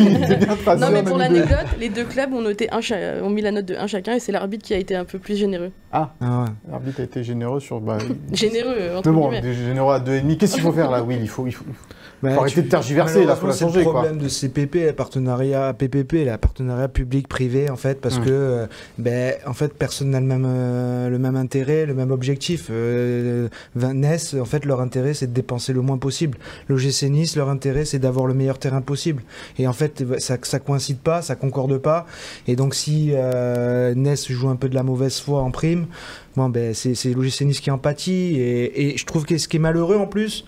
C: Non, mais
A: on
C: pour l'anecdote, les deux clubs ont, noté un cha- ont mis la note de 1 chacun et c'est l'arbitre qui a été un peu plus généreux.
A: Ah,
E: Ah ouais.
A: l'arbitre a été généreux sur. Bah,
C: Généreux, euh, entre
A: mais bon,
C: guillemets.
A: des généreux à 2,5. Qu'est-ce qu'il faut faire là? Oui, il faut. Il faut...
E: Bah,
A: Faut arrêter de tergiverser, là, faut la changer,
E: C'est le
A: quoi.
E: problème de ces PP, les partenariats PPP, les partenariats public-privé, en fait, parce
A: Mm.
E: que, euh, ben, en fait, personne n'a le même, euh, le même intérêt, le même objectif. Euh, Ness, en fait, leur intérêt, c'est de dépenser le moins possible. Le GC Nice, leur intérêt, c'est d'avoir le meilleur terrain possible. Et en fait, ça, ça coïncide pas, ça concorde pas. Et donc, si euh, Ness joue un peu de la mauvaise foi en prime, bon, ben, c'est c'est le GC Nice qui en pâtit. Et, et je trouve que ce qui est malheureux, en plus,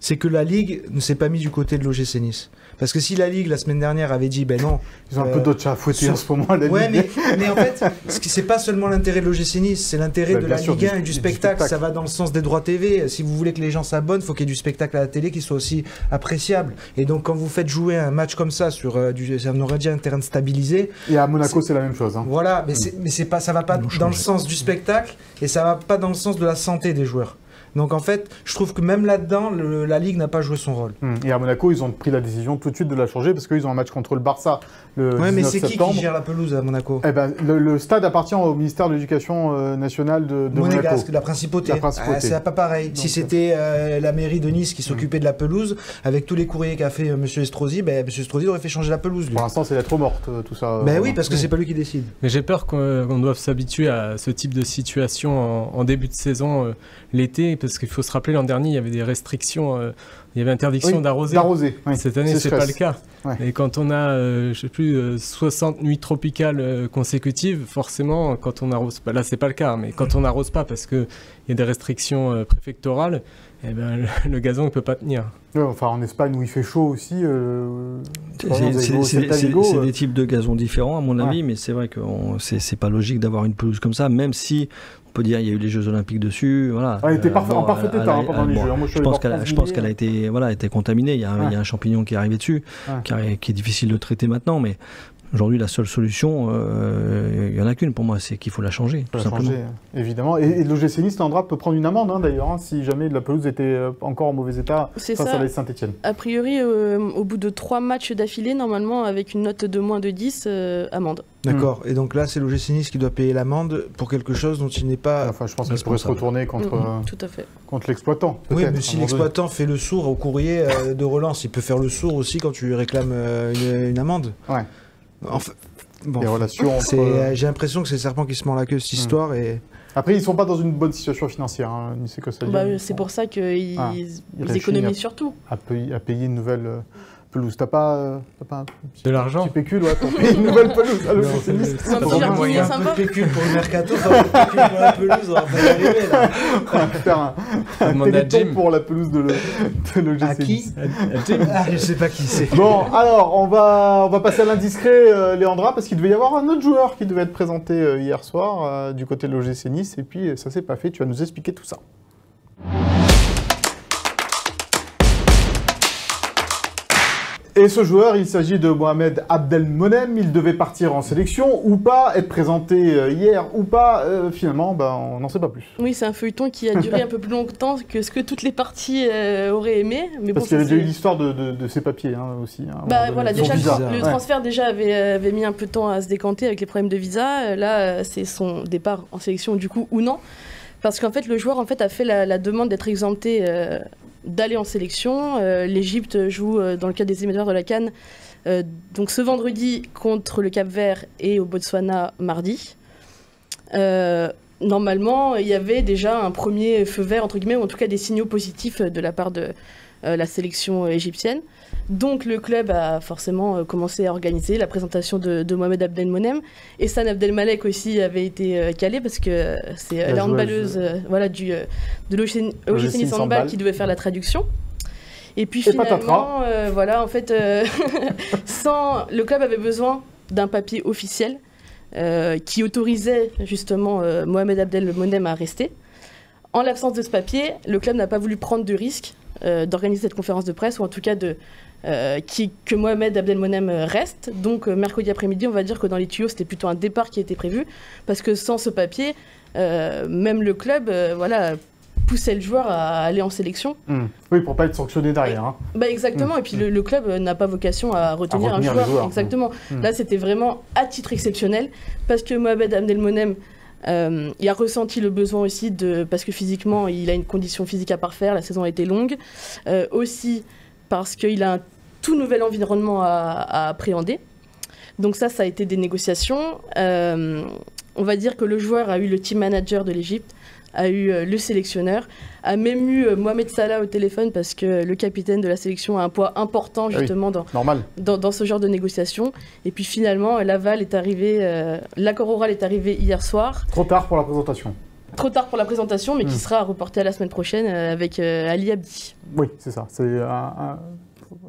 E: c'est que la Ligue ne s'est pas mise du côté de l'OGC Nice. Parce que si la Ligue, la semaine dernière, avait dit, ben non.
A: Ils ont un
E: Euh,
A: peu d'autres chats à fouetter
E: sur-
A: en ce moment, la
E: Ouais,
A: Ligue.
E: mais, mais en fait, ce qui- c'est pas seulement l'intérêt de l'OGC Nice, c'est l'intérêt
A: Bah,
E: de la
A: sûr,
E: Ligue
A: du-
E: 1 et
A: du
E: du spectacle.
A: spectacle.
E: Ça va dans le sens des droits TV. Si vous voulez que les gens s'abonnent, faut qu'il y ait du spectacle à la télé qui soit aussi appréciable. Et donc, quand vous faites jouer un match comme ça sur euh, du, ça aurait dit un terrain stabilisé,
A: Et à Monaco, c'est la même chose. hein.
E: voilà, mais c'est pas, ça va pas dans le sens du spectacle et ça va pas dans le sens de la santé des joueurs. Donc en fait, je trouve que même là-dedans, la Ligue n'a pas joué son rôle.
A: Hum. Et à Monaco, ils ont pris la décision tout de suite de la changer parce qu'ils ont un match contre le Barça le
E: ouais, mais
A: 19
E: c'est qui qui gère la pelouse à Monaco?
A: Eh ben, le, le stade appartient au ministère de l'Éducation euh, nationale de, de Monaco.
E: Monégasque, la principauté.
A: La principauté.
E: Ah, c'est pas pareil. si
A: Donc,
E: c'était euh, la mairie de Nice qui s'occupait de la pelouse, avec tous les courriers qu'a fait euh, Monsieur Estrosi, ben, Monsieur Estrosi aurait fait changer la pelouse. Lui.
A: Pour l'instant, c'est lettre morte, euh, tout ça.
E: Ben
A: euh,
E: oui, parce que c'est pas lui qui décide.
D: Mais j'ai peur qu'on qu'on doive s'habituer à ce type de situation en, en début de saison euh, l'été, parce qu'il faut se rappeler l'an dernier, il y avait des restrictions, euh, il y avait interdiction
A: Oui,
D: d'arroser.
A: D'arroser. oui.
D: Cette année,
A: C'est
D: pas le cas.
A: Ouais.
D: Et quand on a, euh, je sais plus, euh, 60 nuits tropicales euh, consécutives, forcément, quand on arrose pas, là c'est pas le cas, mais quand on n'arrose pas parce qu'il y a des restrictions euh, préfectorales, eh ben, le, le gazon ne peut pas tenir.
A: Ouais, enfin, en Espagne où il fait chaud aussi. euh,
B: C'est-
A: euh,
B: des types de gazons différents, à mon
A: Ouais.
B: avis, mais c'est vrai que c'est pas logique d'avoir une pelouse comme ça, même si peut dire il y a eu les Jeux Olympiques dessus. Voilà.
A: Elle était
B: Euh,
A: parfait- en parfait état, hein, pendant les
B: bon,
A: Jeux. Moi, je
B: pense qu'elle a, été, voilà, été contaminée. Il y, a un,
A: Ouais.
B: il y a un champignon qui est arrivé dessus,
A: Ouais.
B: qui, est- qui est difficile de traiter maintenant, mais aujourd'hui la seule solution, euh, il y en a qu'une pour moi, c'est qu'il faut la changer, tout
A: va
B: simplement.
A: changer, euh, évidemment. Et, et l'OGC Nice, Landra peut prendre une amende, hein, d'ailleurs, hein, si jamais la pelouse était euh, encore en mauvais état
C: C'est
A: face
C: ça.
A: à la Saint-Etienne.
C: A priori, euh, au bout de trois matchs d'affilée, normalement, avec une note de moins de 10, euh, amende.
E: D'accord. Et donc là, c'est l'OGC Nice qui doit payer l'amende pour quelque chose dont il n'est pas.
A: Enfin, je pense qu'il pourrait se retourner contre,
C: Tout à fait.
A: contre l'exploitant.
E: Oui, mais si l'exploitant fait le sourd au courrier euh, de relance, il peut faire le sourd aussi quand tu lui réclames euh, une, une amende.
A: Ouais.
E: Enfin, bon.
A: Les relations entre-
E: C'est- euh, J'ai l'impression que c'est le serpent qui se mord la queue cette
A: Hmm.
E: histoire et
A: Après, ils sont pas dans une bonne situation financière, hein, Costa
C: Bah, c'est pour ça qu'ils
A: Ah,
C: ils économisent surtout.
A: à, payer, à payer une nouvelle euh, pelouse. T'as pas, euh, t'as pas un petit,
D: De l'argent
A: petit pécule ouais, pour payer une nouvelle pelouse l'OGC Nice
D: c'est-
C: Un petit
D: pas
C: jardinier
E: un peu de pécule pour le mercato, un peu de pécule pour la pelouse, on va pas y arriver là.
A: On va faire un, un téléthon
D: Jim.
A: pour la pelouse de le- de l'OGC
E: À qui
A: Nice.
E: Ah, je sais pas qui c'est.
A: Bon, alors, on va, on va passer à l'indiscret, euh, Léandra, parce qu'il devait y avoir un autre joueur qui devait être présenté euh, hier soir euh, du côté de l'OGC Nice, et puis ça s'est pas fait. Tu vas nous expliquer tout ça. Et ce joueur, il s'agit de Mohamed Abdelmonem. Il devait partir en sélection ou pas, être présenté euh, hier ou pas. Euh, finalement, ben, on n'en sait pas plus.
C: Oui, c'est un feuilleton qui a duré un peu plus longtemps que ce que toutes les parties euh, auraient aimé. Mais
A: Parce
C: bon,
A: qu'il y avait déjà eu l'histoire de, de- de ses papiers hein, aussi. hein,
C: Bah voilà, déjà le,
A: visa.
C: le
A: Ouais.
C: transfert déjà avait, avait mis un peu de temps à se décanter avec les problèmes de visa. Là, c'est son départ en sélection du coup ou non. Parce qu'en fait, le joueur en fait, a fait la, la demande d'être exempté euh, d'aller en sélection. Euh, L'Égypte joue euh, dans le cadre des éliminatoires de la Cannes. euh, donc ce vendredi contre le Cap Vert et au Botswana mardi. Normalement, il y avait déjà un premier feu vert, entre guillemets, ou en tout cas des signaux positifs de la part de la sélection égyptienne. Donc le club a forcément euh, commencé à organiser la présentation de, de Mohamed Abdelmonem. Et San Abdelmalek aussi avait été euh, calé parce que euh, c'est
A: La
C: handballeuse voilà, du, de Nice
A: Handball.
C: Qui devait faire la traduction. Et puis
A: Et
C: finalement, euh, voilà, en fait, euh, sans, le club avait besoin d'un papier officiel euh, qui autorisait justement Mohamed Abdelmonem à rester. En l'absence de ce papier, le club n'a pas voulu prendre de risque d'organiser cette conférence de presse, ou en tout cas de, euh, qui, que Mohamed Abdelmonem reste. Donc euh, mercredi après-midi, on va dire que dans les tuyaux, c'était plutôt un départ qui était prévu, parce que sans ce papier, euh, même le club euh, voilà, poussait le joueur à aller en sélection.
A: Hmm. Oui, pour pas être sanctionné derrière. hein.
C: Bah exactement, et puis le, le club n'a pas vocation à retenir,
A: retenir
C: un joueur.
A: joueurs.
C: Exactement.
A: Mm.
C: Là, c'était vraiment à titre exceptionnel, parce que Mohamed Abdelmonem, euh, il a ressenti le besoin aussi de. Parce que physiquement, il a une condition physique à parfaire, la saison a été longue. Euh, aussi parce qu'il a un tout nouvel environnement à, à appréhender. Donc, ça, ça a été des négociations. Euh, on va dire que le joueur a eu le team manager de l'Égypte, a eu euh, le sélectionneur, a même eu euh, Mohamed Salah au téléphone parce que le capitaine de la sélection a un poids important
A: oui.
C: justement dans, dans, dans ce genre de négociations. Et puis finalement, l'aval est arrivé, euh, l'accord oral est arrivé hier soir,
A: Trop tard pour la présentation.
C: trop tard pour la présentation, mais qui
A: Mm.
C: sera reporté à la semaine prochaine avec euh, Ali Abdi.
A: Oui, c'est ça. C'est un, un,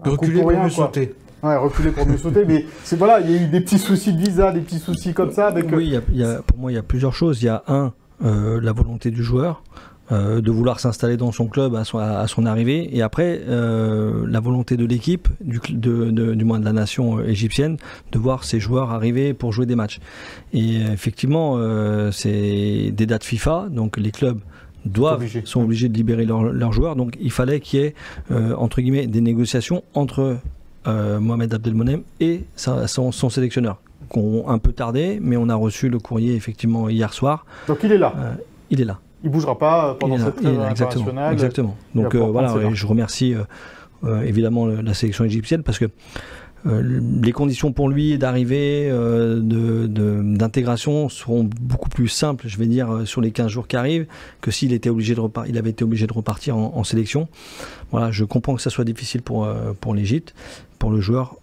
A: coup
E: Reculer pour
A: rien,
E: mieux
A: quoi.
E: sauter.
A: Ouais, reculer pour mieux sauter. Mais c'est voilà, il y a eu des petits soucis de visa, des petits soucis comme ça avec. euh,
B: Oui, il y a- il y a- pour moi, il y a plusieurs choses. Il y a un, euh, la volonté du joueur euh, de vouloir s'installer dans son club à son, à son arrivée, et après euh, la volonté de l'équipe, du, de, de- moins de la nation euh, égyptienne, de voir ses joueurs arriver pour jouer des matchs. Et euh, effectivement, euh, c'est des dates FIFA, donc les clubs doivent, sont obligés de libérer leurs joueurs. Donc il fallait qu'il y ait, entre guillemets, des négociations entre Mohamed Abdelmonem et son, sélectionneur, qui ont un peu tardé, mais on a reçu le courrier effectivement hier soir.
A: Donc il est là
B: Il est là.
A: Il bougera pas pendant cette trêve
B: internationale. Exactement. Donc voilà, je remercie évidemment la sélection égyptienne parce que euh, les conditions pour lui d'arrivée, euh, d'intégration seront beaucoup plus simples, je vais dire, euh, sur les 15 jours qui arrivent, que s'il avait été obligé de repartir en, en, sélection. Voilà, je comprends que ça soit difficile pour, pour l'Égypte, pour le joueur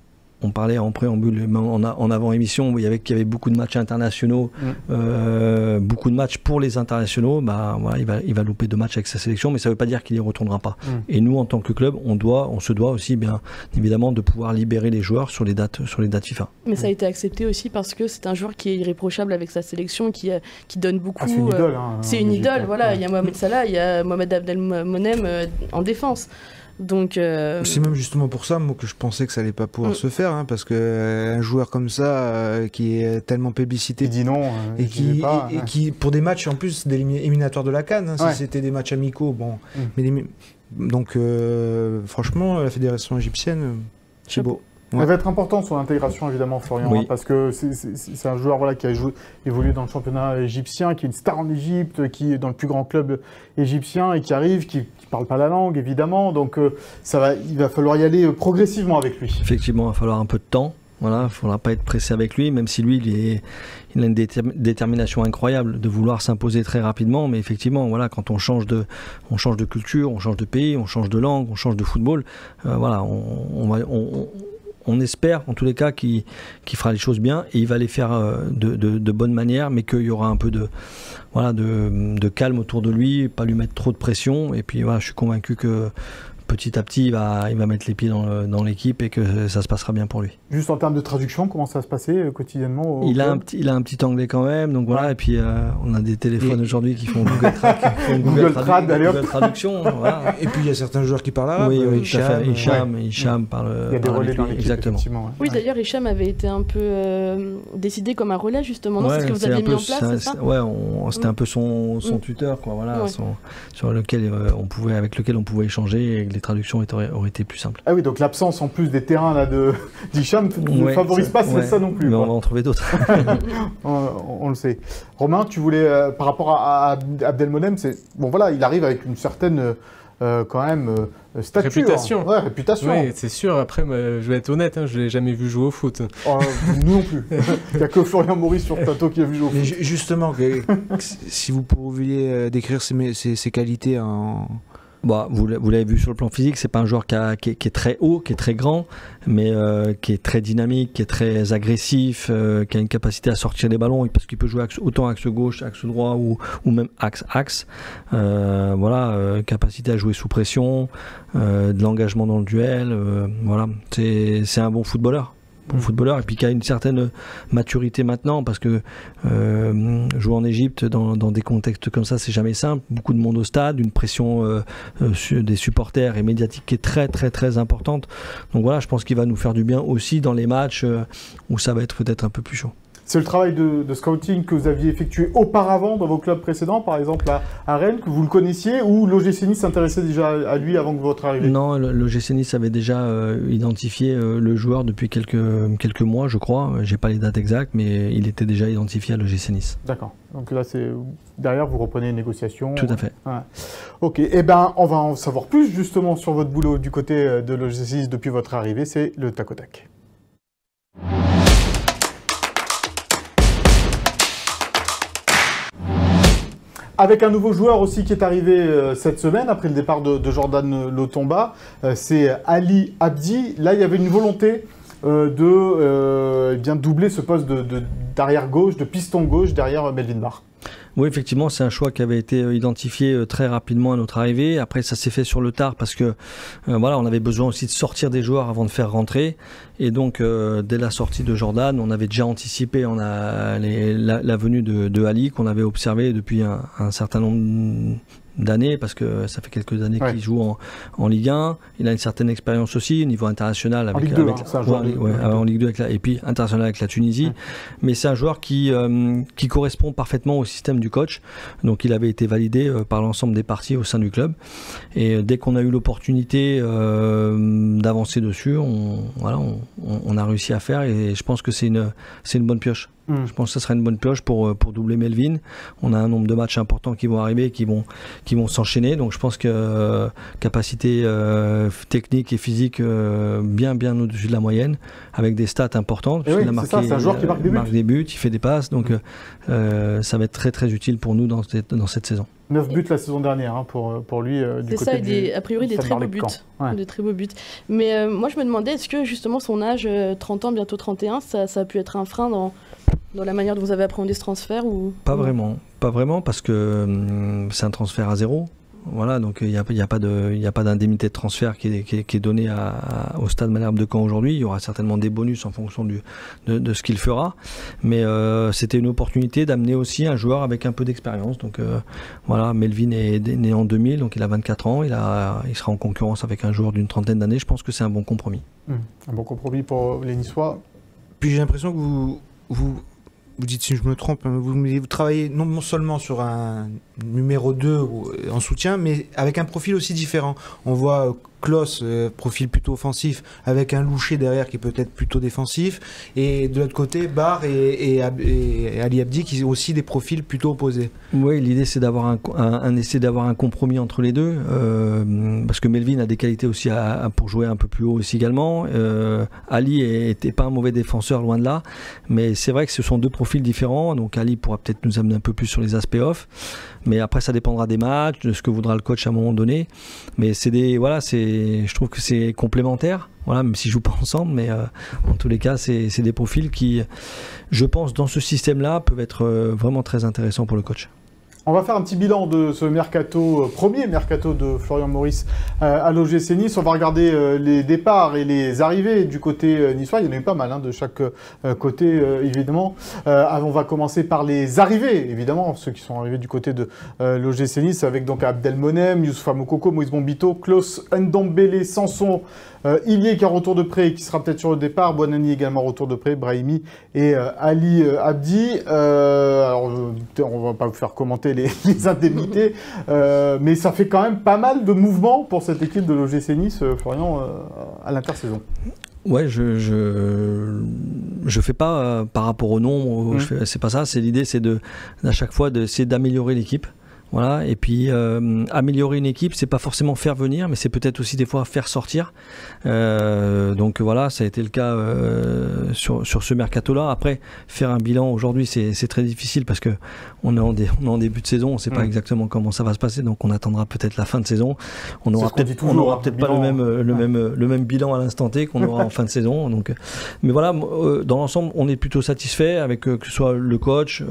B: on parlait en préambule, en, avant-émission, où il y, avait, qu'il y avait beaucoup de matchs internationaux, mm. euh, beaucoup de matchs pour les internationaux. Bah, voilà, il, va, il va louper deux matchs avec sa sélection, mais ça ne veut pas dire qu'il n'y retournera pas. Mm. Et nous, en tant que club, on, doit, on se doit aussi, bien évidemment, de pouvoir libérer les joueurs sur les dates, sur les dates FIFA.
C: Mais ça a été accepté aussi parce que c'est un joueur qui est irréprochable avec sa sélection, qui, euh, qui donne beaucoup. Ah,
A: c'est une idole. Euh, hein,
C: c'est une idole, voilà. Il y a Mohamed Salah, il y a Mohamed Abdelmonem en défense. Donc
E: euh, c'est même justement pour ça moi que je pensais que ça allait pas pouvoir mm. se faire hein, parce que euh, un joueur comme ça euh, qui est tellement publicité
A: dit non
E: et qui et, qui pour des matchs en plus éliminatoires de la Cannes hein, si c'était des matchs amicaux bon mm. donc franchement la fédération égyptienne c'est beau.
A: Elle va être importante son intégration, évidemment, Florian, hein, parce que c'est un joueur voilà, qui a évolué dans le championnat égyptien, qui est une star en Égypte, qui est dans le plus grand club égyptien et qui arrive, qui ne parle pas la langue, évidemment. Donc euh, ça va, il va falloir y aller euh, progressivement avec lui.
B: Effectivement, il va falloir un peu de temps. Voilà, il ne faudra pas être pressé avec lui, même si lui, il, est, il a une détermination incroyable de vouloir s'imposer très rapidement. Mais effectivement, voilà, quand on change de, on change de culture, on change de pays, on change de langue, on change de football, euh, voilà, on, va, on, on espère en tous les cas qu'il fera les choses bien et il va les faire euh, de, bonne manière, mais qu'il y aura un peu voilà, de, de, calme autour de lui, pas lui mettre trop de pression. Et puis voilà, je suis convaincu que petit à petit, il va, il va mettre les pieds dans l'équipe et que ça se passera bien pour lui.
A: Juste en termes de traduction, comment ça va se passer euh, quotidiennement
B: il, a un petit, il a un petit anglais quand même, donc voilà. Et puis, euh, on a des téléphones aujourd'hui qui font Google,
A: Google, Trad, Google
B: Traduction.
E: Et puis, il y a certains joueurs qui parlent arabe.
B: Oui, oui Hicham, Hicham, parle.
A: Il y a des relais dans
B: Exactement.
C: Oui, d'ailleurs, Hicham avait été un peu euh, décidé comme un relais, justement. C'est ce que vous avez mis en place, ça
B: Ouais, c'était un peu son, son tuteur, quoi. Voilà, sur lequel on pouvait, avec lequel on pouvait échanger les traductions auraient, été plus simples.
A: Ah oui, donc l'absence en plus des terrains là de d'Hicham ne favorise pas ça non plus.
B: Mais on va en trouver d'autres.
A: on, le sait. Romain, tu voulais euh, par rapport à, Abdelmonem, c'est bon voilà, il arrive avec une certaine euh, quand même euh, statut.
D: Réputation.
A: Ouais, réputation.
D: Oui, c'est sûr. Après, je vais être honnête, hein, je l'ai jamais vu jouer au foot.
A: Oh, nous non plus. Il n'y a que Florian Maurice sur le plateau qui a vu jouer au foot.
E: Mais justement, si vous pouviez décrire ses qualités en
B: Bah, vous, l'avez vu sur le plan physique, c'est pas un joueur qui, est, très haut, qui est très grand, mais euh, qui est très dynamique, qui est très agressif, euh, qui a une capacité à sortir les ballons, parce qu'il peut jouer autant axe gauche, axe droit ou, même axe-axe. Euh, voilà, capacité à jouer sous pression, de l'engagement dans le duel. voilà, c'est un bon footballeur footballeur et puis qui a une certaine maturité maintenant parce que euh, jouer en Égypte dans, des contextes comme ça c'est jamais simple. Beaucoup de monde au stade une pression euh, euh, des supporters et médiatique qui est très très très importante. Donc voilà je pense qu'il va nous faire du bien aussi dans les matchs où ça va être peut-être un peu plus chaud
A: c'est le travail de, scouting que vous aviez effectué auparavant dans vos clubs précédents, par exemple à, Rennes, que vous le connaissiez, ou l'OGC Nice s'intéressait déjà à lui avant que votre arrivée?
B: Non, l'OGC Nice avait déjà euh, identifié euh, le joueur depuis quelques, quelques mois, je crois. J'ai pas les dates exactes, mais il était déjà identifié à l'OGC Nice.
A: D'accord. Donc là, c'est derrière, vous reprenez les négociations.
B: Tout à fait.
A: Ok. Eh ben, on va en savoir plus justement sur votre boulot du côté euh, de l'OGC Nice depuis votre arrivée. C'est le tac au tac. Avec un nouveau joueur aussi qui est arrivé euh, cette semaine après le départ de, Jordan Lotomba, euh, c'est Ali Abdi. Là, il y avait une volonté euh, de eh bien doubler ce poste d'arrière gauche, de piston gauche derrière Melvin Barr.
B: Oui, effectivement, c'est un choix qui avait été euh, identifié euh, très rapidement à notre arrivée. Après, ça s'est fait sur le tard parce que euh, voilà, on avait besoin aussi de sortir des joueurs avant de faire rentrer. Et donc, dès la sortie de Jordan, on avait déjà anticipé la, venue de, Ali qu'on avait observé depuis un, certain nombre d'années parce que ça fait quelques années
A: Ouais.
B: qu'il joue en, en Ligue 1. Il a une certaine expérience aussi au niveau international avec,
A: Ligue 2,
B: avec-
A: hein, c'est un
B: ouais,
A: joueur
B: en
A: de-
B: Ligue- ouais,
A: de Ligue 2.
B: en Ligue 2 avec la- et puis international avec la Tunisie. Mais c'est un joueur qui euh, qui correspond parfaitement au système du coach. Donc il avait été validé euh, par l'ensemble des parties au sein du club. Et euh, dès qu'on a eu l'opportunité euh, d'avancer dessus, on, voilà, on, on- on a réussi à faire. Et je pense que c'est une c'est une bonne pioche.
A: Mm.
B: Je pense que ce sera une bonne pioche pour, euh, pour doubler Melvin. On a un nombre de matchs importants qui vont arriver, qui vont, qui vont s'enchaîner. Donc je pense que euh, capacité euh, technique et physique euh, bien bien au-dessus de la moyenne, avec des stats importantes.
A: Oui,
B: a
A: c'est ça, c'est un joueur qui
B: euh,
A: marque des buts.
B: buts, il fait des passes. Donc euh, ça va être très très utile pour nous dans cette, dans cette saison.
A: 9 buts la saison dernière hein, pour, pour lui euh, du
C: C'est
A: côté
C: ça, des- a priori des très beaux buts.
A: Ouais.
C: De très beaux buts. Mais euh, moi, je me demandais, est-ce que justement son âge, euh, 30 ans, bientôt 31, ça, ça a pu être un frein dans, dans la manière dont vous avez appréhendé ce transfert ou...
B: Pas vraiment, pas vraiment parce que hum, c'est un transfert à zéro. Voilà, donc il n'y a, y a pas de, il y a pas d'indemnité de transfert qui est, qui est, qui est donnée à, à- au stade Malherbe de Caen aujourd'hui. Il y aura certainement des bonus en fonction du, de, de ce qu'il fera, mais euh, c'était une opportunité d'amener aussi un joueur avec un peu d'expérience. Donc euh, voilà, Melvin est né en 2000, donc il a 24 ans, il, a, il sera en concurrence avec un joueur d'une trentaine d'années. Je pense que c'est un bon compromis.
A: Mm. Un bon compromis pour les Niçois.
E: Puis j'ai l'impression que vous, vous, vous dites si je me trompe, hein, vous, vous travaillez non seulement sur un numéro 2 ou- en soutien, mais avec un profil aussi différent. On voit euh, Klaus, euh, profil plutôt offensif, avec un loucher derrière qui peut être plutôt défensif, et de l'autre côté, Barr et, Ali Abdi qui ont aussi des profils plutôt opposés.
B: Oui, l'idée c'est d'avoir un, essai d'avoir un compromis entre les deux, euh, parce que Melvin a des qualités aussi pour jouer un peu plus haut aussi également. Euh, Ali était pas un mauvais défenseur loin de là, mais c'est vrai que ce sont deux profils différents. Donc Ali pourra peut-être nous amener un peu plus sur les aspects off, mais après ça dépendra des matchs, de ce que voudra le coach à un moment donné. Mais c'est des voilà, c'est je trouve que c'est complémentaire. Voilà, même s'ils jouent pas ensemble, mais euh, en tous les cas, c'est c'est des profils qui, je pense, dans ce système-là, peuvent être euh, vraiment très intéressants pour le coach.
A: On va faire un petit bilan de ce mercato, euh, premier mercato de Florian Maurice euh, à l'OGC Nice. On va regarder euh, les départs et les arrivées du côté niçois. Il y en a eu pas mal hein, de chaque côté, évidemment. On va commencer par les arrivées, évidemment, ceux qui sont arrivés du côté de l'OGC Nice, avec donc Abdelmonem, Youssoufa Moukoko, Moïse Bombito, Klaus Ndombele, Sanson, euh, Ilié qui est en retour de prêt et qui sera peut-être sur le départ, Bonani également en retour de prêt, Brahimi et euh, Ali euh, Abdi. Euh, alors, euh, on va pas vous faire commenter les, les indemnités, euh, mais ça fait quand même pas mal de mouvements pour cette équipe de l'OGC Nice, Florian, euh, à l'intersaison.
B: Ouais, je je je fais pas euh, par rapport au nombre, je fais- c'est pas ça. C'est l'idée, c'est de à chaque fois d'essayer d'améliorer l'équipe. Voilà, et puis euh, améliorer une équipe, c'est pas forcément faire venir, mais c'est peut-être aussi des fois faire sortir. Euh, donc voilà, ça a été le cas euh, sur, sur ce mercato-là. Après, faire un bilan aujourd'hui, c'est très difficile parce que on est en, dé- on est en début de saison, on sait pas
A: Mhm.
B: exactement comment ça va se passer, donc on attendra peut-être la fin de saison. On
A: C'est
B: aura
A: ce qu'on dit
B: peut-être
A: hein,
B: pas le même le
A: ouais.
B: même le même bilan à l'instant T qu'on aura en fin de saison. Donc, mais voilà, dans l'ensemble, on est plutôt satisfait avec que ce soit le coach,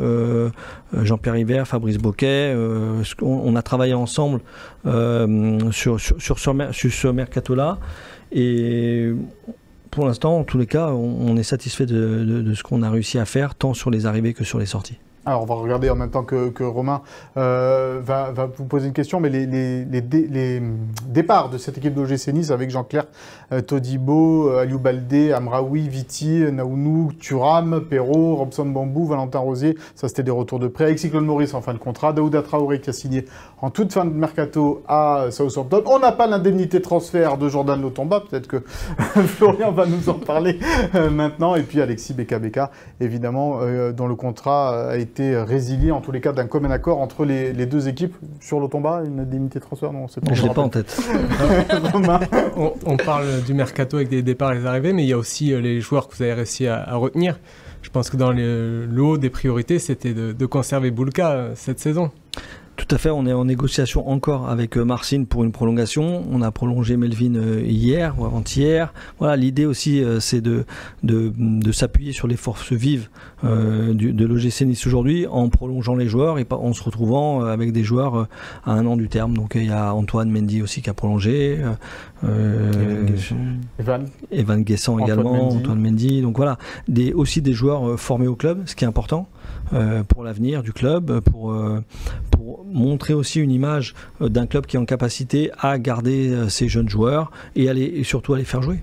B: Jean-Pierre Hiver, Fabrice Boquet. Euh, on, a travaillé ensemble euh, sur, ce mercato-là. Et pour l'instant, en tous les cas, on, est satisfait de ce qu'on a réussi à faire, tant sur les arrivées que sur les sorties.
A: Alors, on va regarder en même temps que, Romain euh, va, vous poser une question, mais les, les, les, dé- les, départs de cette équipe d'OGC Nice avec Jean-Claire euh, Todibo, euh, Aliou Baldé, Amraoui, Viti, Naounou, Turam, Perrault, Robson Bambou, Valentin Rosier, ça c'était des retours de prêt. Alexis Claude Maurice en fin de contrat, Daouda Traoré qui a signé en toute fin de mercato à Southampton. On n'a pas l'indemnité de transfert de Jordan Lotomba, peut-être que Florian va nous en parler maintenant. Et puis Alexis Beka Beka, évidemment, dont le contrat a été résilié, en tous les cas d'un commun accord entre les, les deux équipes. Sur Lotomba, une indemnité de transfert Non, c'est pas
B: Je l'ai pas en tête.
D: On, on parle du mercato avec des départs et des arrivées, mais il y a aussi euh, les joueurs que vous avez réussi à, à retenir. Je pense que dans le, le haut des priorités, c'était de, de conserver Boulka euh, cette saison.
B: Tout à fait, on est en négociation encore avec euh, Marcine pour une prolongation. On a prolongé Melvin euh, hier ou avant-hier. Voilà, l'idée aussi, euh, c'est de, de, de s'appuyer sur les forces vives euh, du- de l'OGC Nice aujourd'hui en prolongeant les joueurs et pas- en se retrouvant avec des joueurs à un an du terme. Donc il y a Antoine Mendy aussi qui a prolongé, euh,
A: Evan.
B: Evan Guessant
A: Antoine
B: également,
A: Mendy.
B: Antoine Mendy. Donc voilà, des, aussi des joueurs formés au club, ce qui est important pour l'avenir du club, pour, euh, montrer aussi une image d'un club qui est en capacité à garder ses jeunes joueurs et, et surtout à les faire jouer.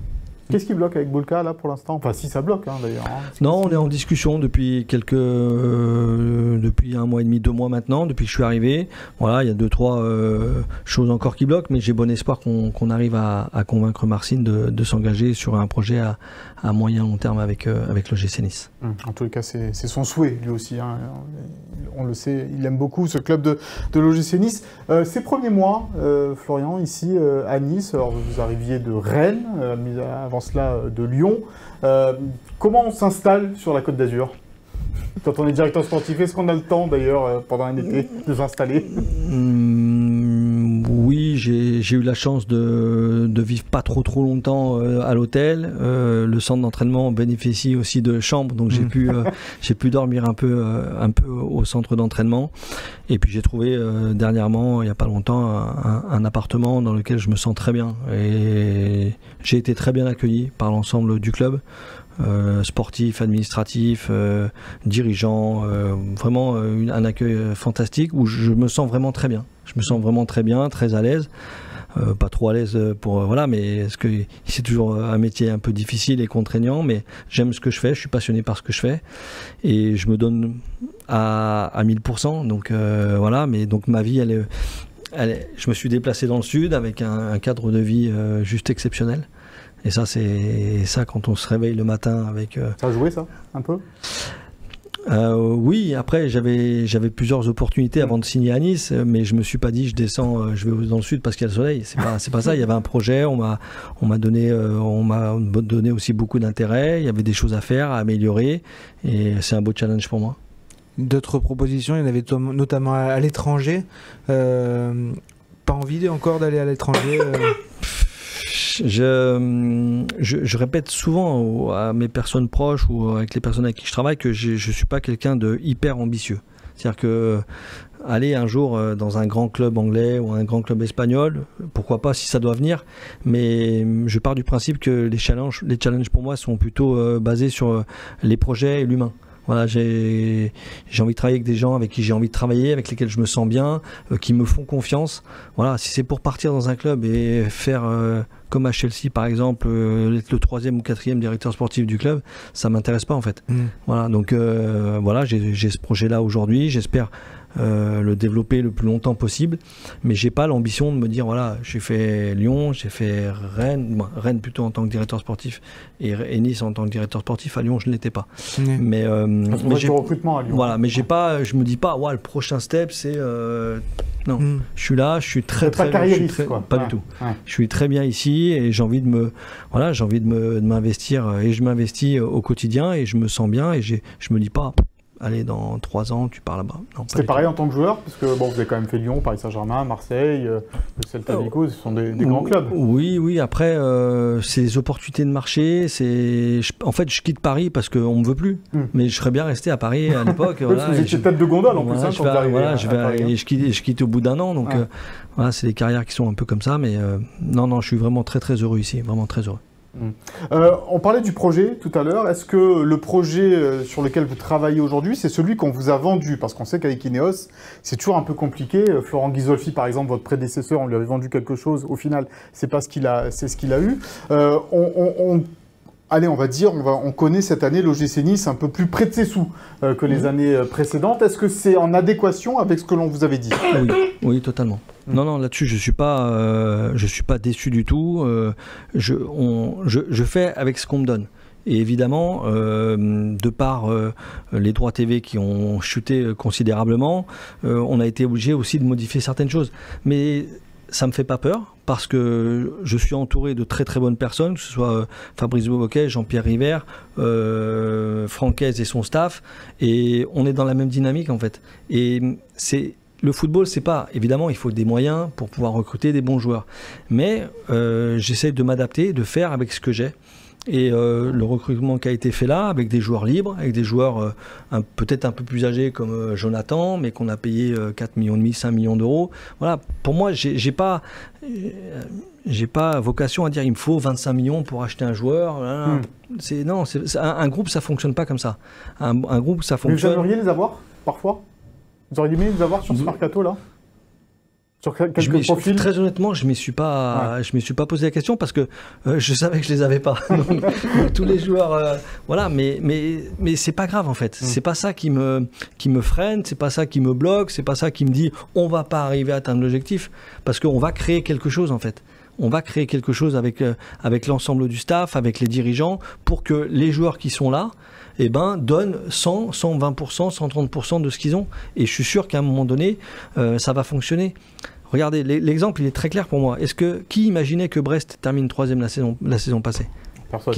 A: Qu'est-ce qui bloque avec Bulka là pour l'instant? Enfin, si ça bloque hein, d'ailleurs. Hein.
B: Non, on est en discussion depuis quelques, euh, depuis un mois et demi, deux mois maintenant, depuis que je suis arrivé. Voilà, il y a deux trois euh, choses encore qui bloquent, mais j'ai bon espoir qu'on arrive à, convaincre Marcine de, s'engager sur un projet à, moyen long terme avec euh, avec l'OGC Nice.
A: Hum, en tous les cas, c'est son souhait lui aussi. Hein. On le sait, il aime beaucoup ce club de, de l'OGC Nice. ces premiers mois, Florian, ici à Nice, alors vous arriviez de Rennes, avant euh, de Lyon. Euh, comment on s'installe sur la Côte d'Azur? Quand on est directeur sportif, est-ce qu'on a le temps d'ailleurs euh, pendant un été de s'installer?
B: Oui, j'ai eu la chance de, vivre pas trop trop longtemps à l'hôtel. le centre d'entraînement bénéficie aussi de chambres, donc j'ai mmh. pu, pu dormir un peu, un peu au centre d'entraînement. Et puis j'ai trouvé dernièrement, il n'y a pas longtemps, un, un, appartement dans lequel je me sens très bien. Et j'ai été très bien accueilli par l'ensemble du club. Euh, sportif, administratif, euh, dirigeant, euh, vraiment un accueil fantastique où je me sens vraiment très bien. Je me sens vraiment très bien, très à l'aise. pas trop à l'aise pour voilà mais ce que c'est toujours un métier un peu difficile et contraignant mais j'aime ce que je fais je suis passionné par ce que je fais et je me donne à, à 1000% donc voilà mais donc ma vie elle est, je me suis déplacé dans le sud avec un, cadre de vie euh, juste exceptionnel. Et ça, c'est ça quand on se réveille le matin avec.
A: Euh, ça a joué ça, un peu?
B: Euh, oui, après j'avais j'avais plusieurs opportunités avant de signer à Nice, mais je me suis pas dit je descends, je vais dans le sud parce qu'il y a le soleil. C'est pas c'est pas ça. Il y avait un projet, on m'a on m'a donné on m'a donné aussi beaucoup d'intérêt. Il y avait des choses à faire, à améliorer, et c'est un beau challenge pour moi
E: d'autres propositions. Il y en avait notamment à, l'étranger. Euh, pas envie encore d'aller à l'étranger euh
B: je, répète souvent à mes personnes proches ou avec les personnes avec qui je travaille que je ne suis pas quelqu'un de hyper ambitieux. C'est-à-dire que aller un jour euh, dans un grand club anglais ou un grand club espagnol, pourquoi pas si ça doit venir, mais je pars du principe que les challenges, les challenges pour moi sont plutôt basés sur les projets et l'humain. Voilà, j'ai envie de travailler avec des gens avec qui j'ai envie de travailler, avec lesquels je me sens bien, euh, qui me font confiance. Voilà, si c'est pour partir dans un club et faire euh, comme à Chelsea par exemple, euh, être le troisième ou quatrième directeur sportif du club, ça m'intéresse pas en fait. Mmh. Voilà, donc voilà, j'ai ce projet là aujourd'hui. J'espère euh, le développer le plus longtemps possible. Mais j'ai pas l'ambition de me dire voilà, j'ai fait Lyon, j'ai fait Rennes, Rennes plutôt en tant que directeur sportif et, Nice en tant que directeur sportif. À Lyon, je ne l'étais pas.
A: Mais, euh, mais j'ai recrutement à Lyon.
B: Voilà, mais j'ai pas, je me dis pas ouais, le prochain step c'est euh, non, hmm. je suis là, je suis très très,
A: pas,
B: pas du tout. Je suis très bien ici et j'ai envie de me voilà, j'ai envie de m'investir et je m'investis au quotidien et je me sens bien et je me dis pas allez, dans trois ans, tu pars là-bas.
A: C'est pareil en tant que joueur Parce que bon, vous avez quand même fait Lyon, Paris Saint-Germain, Marseille, euh, le Celta Vigo, ce sont des, grands clubs.
B: Oui, oui, après, euh, c'est des opportunités de marché. En fait, je quitte Paris parce qu'on ne me veut plus. Hmm. Mais je serais bien resté à Paris à l'époque.
A: voilà, vous étiez tête de gondole en plus,
B: hein,
A: quand vous
B: voilà, je, vais, hein. je, quitte, je, quitte, au bout d'un an. Donc, euh, voilà, c'est des carrières qui sont un peu comme ça. Mais non, non, je suis vraiment très, très heureux ici. Vraiment très heureux.
A: Euh, on parlait du projet tout à l'heure. Est-ce que le projet euh, sur lequel vous travaillez aujourd'hui, c'est celui qu'on vous a vendu? Parce qu'on sait qu'avec Ineos, c'est toujours un peu compliqué. Euh, Florent Ghisolfi, par exemple, votre prédécesseur, on lui avait vendu quelque chose. Au final, c'est pas ce qu'il a, c'est ce qu'il a eu. on, allez, on va dire, on, va, on connaît cette année l'OGC Nice un peu plus près de ses sous que les années précédentes. Est-ce que c'est en adéquation avec ce que l'on vous avait dit?
B: Oui, oui totalement. Mm. Non, non, là-dessus, je suis pas, euh, je suis pas déçu du tout. Euh, je, je, fais avec ce qu'on me donne. Et évidemment, euh, de par les droits TV qui ont chuté considérablement, on a été obligé aussi de modifier certaines choses. Mais ça me fait pas peur parce que je suis entouré de très très bonnes personnes, que ce soit Fabrice Boboquet, Jean-Pierre River, Francaise et son staff, et on est dans la même dynamique en fait. Et c'est le football, c'est pas évidemment, il faut des moyens pour pouvoir recruter des bons joueurs, mais euh, j'essaie de m'adapter, de faire avec ce que j'ai. Et euh, le recrutement qui a été fait là, avec des joueurs libres, avec des joueurs euh, peut-être un peu plus âgés comme Jonathan, mais qu'on a payé 4 millions demi, 5 millions d'euros. Voilà, pour moi, j'ai pas, j'ai pas vocation à dire il me faut 25 millions pour acheter un joueur. Hmm. C'est non, un, groupe ça fonctionne pas comme ça. Un, groupe ça fonctionne.
A: vous aimeriez les avoir parfois? Vous auriez aimé nous avoir sur ce mercato là? Sur quel
B: Je très honnêtement, je ne suis pas, je m'y suis pas posé la question parce que euh, je savais que je les avais pas. Donc, tous les joueurs, euh, voilà. Mais mais mais c'est pas grave en fait.
A: Mm.
B: C'est pas ça qui me qui me freine, c'est pas ça qui me bloque, c'est pas ça qui me dit on va pas arriver à atteindre l'objectif parce qu'on va créer quelque chose en fait. On va créer quelque chose avec euh, avec l'ensemble du staff, avec les dirigeants, pour que les joueurs qui sont là, eh ben, donnent 100, 120%, 130% de ce qu'ils ont. Et je suis sûr qu'à un moment donné, euh, ça va fonctionner. Regardez, l'e- l'exemple, il est très clair pour moi. Est-ce que qui imaginait que Brest termine troisième la saison, la saison passée?
A: Personne.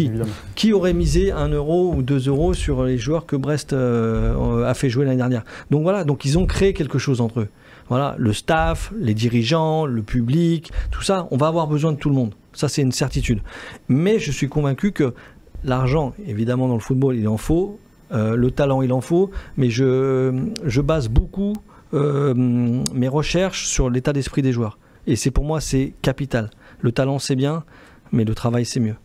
B: Qui aurait misé 1 euro ou 2 euros sur les joueurs que Brest euh, a fait jouer l'année dernière? Donc voilà, donc ils ont créé quelque chose entre eux. Voilà, le staff, les dirigeants, le public, tout ça, on va avoir besoin de tout le monde. Ça, c'est une certitude. Mais je suis convaincu que l'argent, évidemment, dans le football, il en faut. Euh, le talent, il en faut. Mais je, base beaucoup euh, mes recherches sur l'état d'esprit des joueurs. Et c'est pour moi, c'est capital. Le talent, c'est bien, mais le travail, c'est mieux.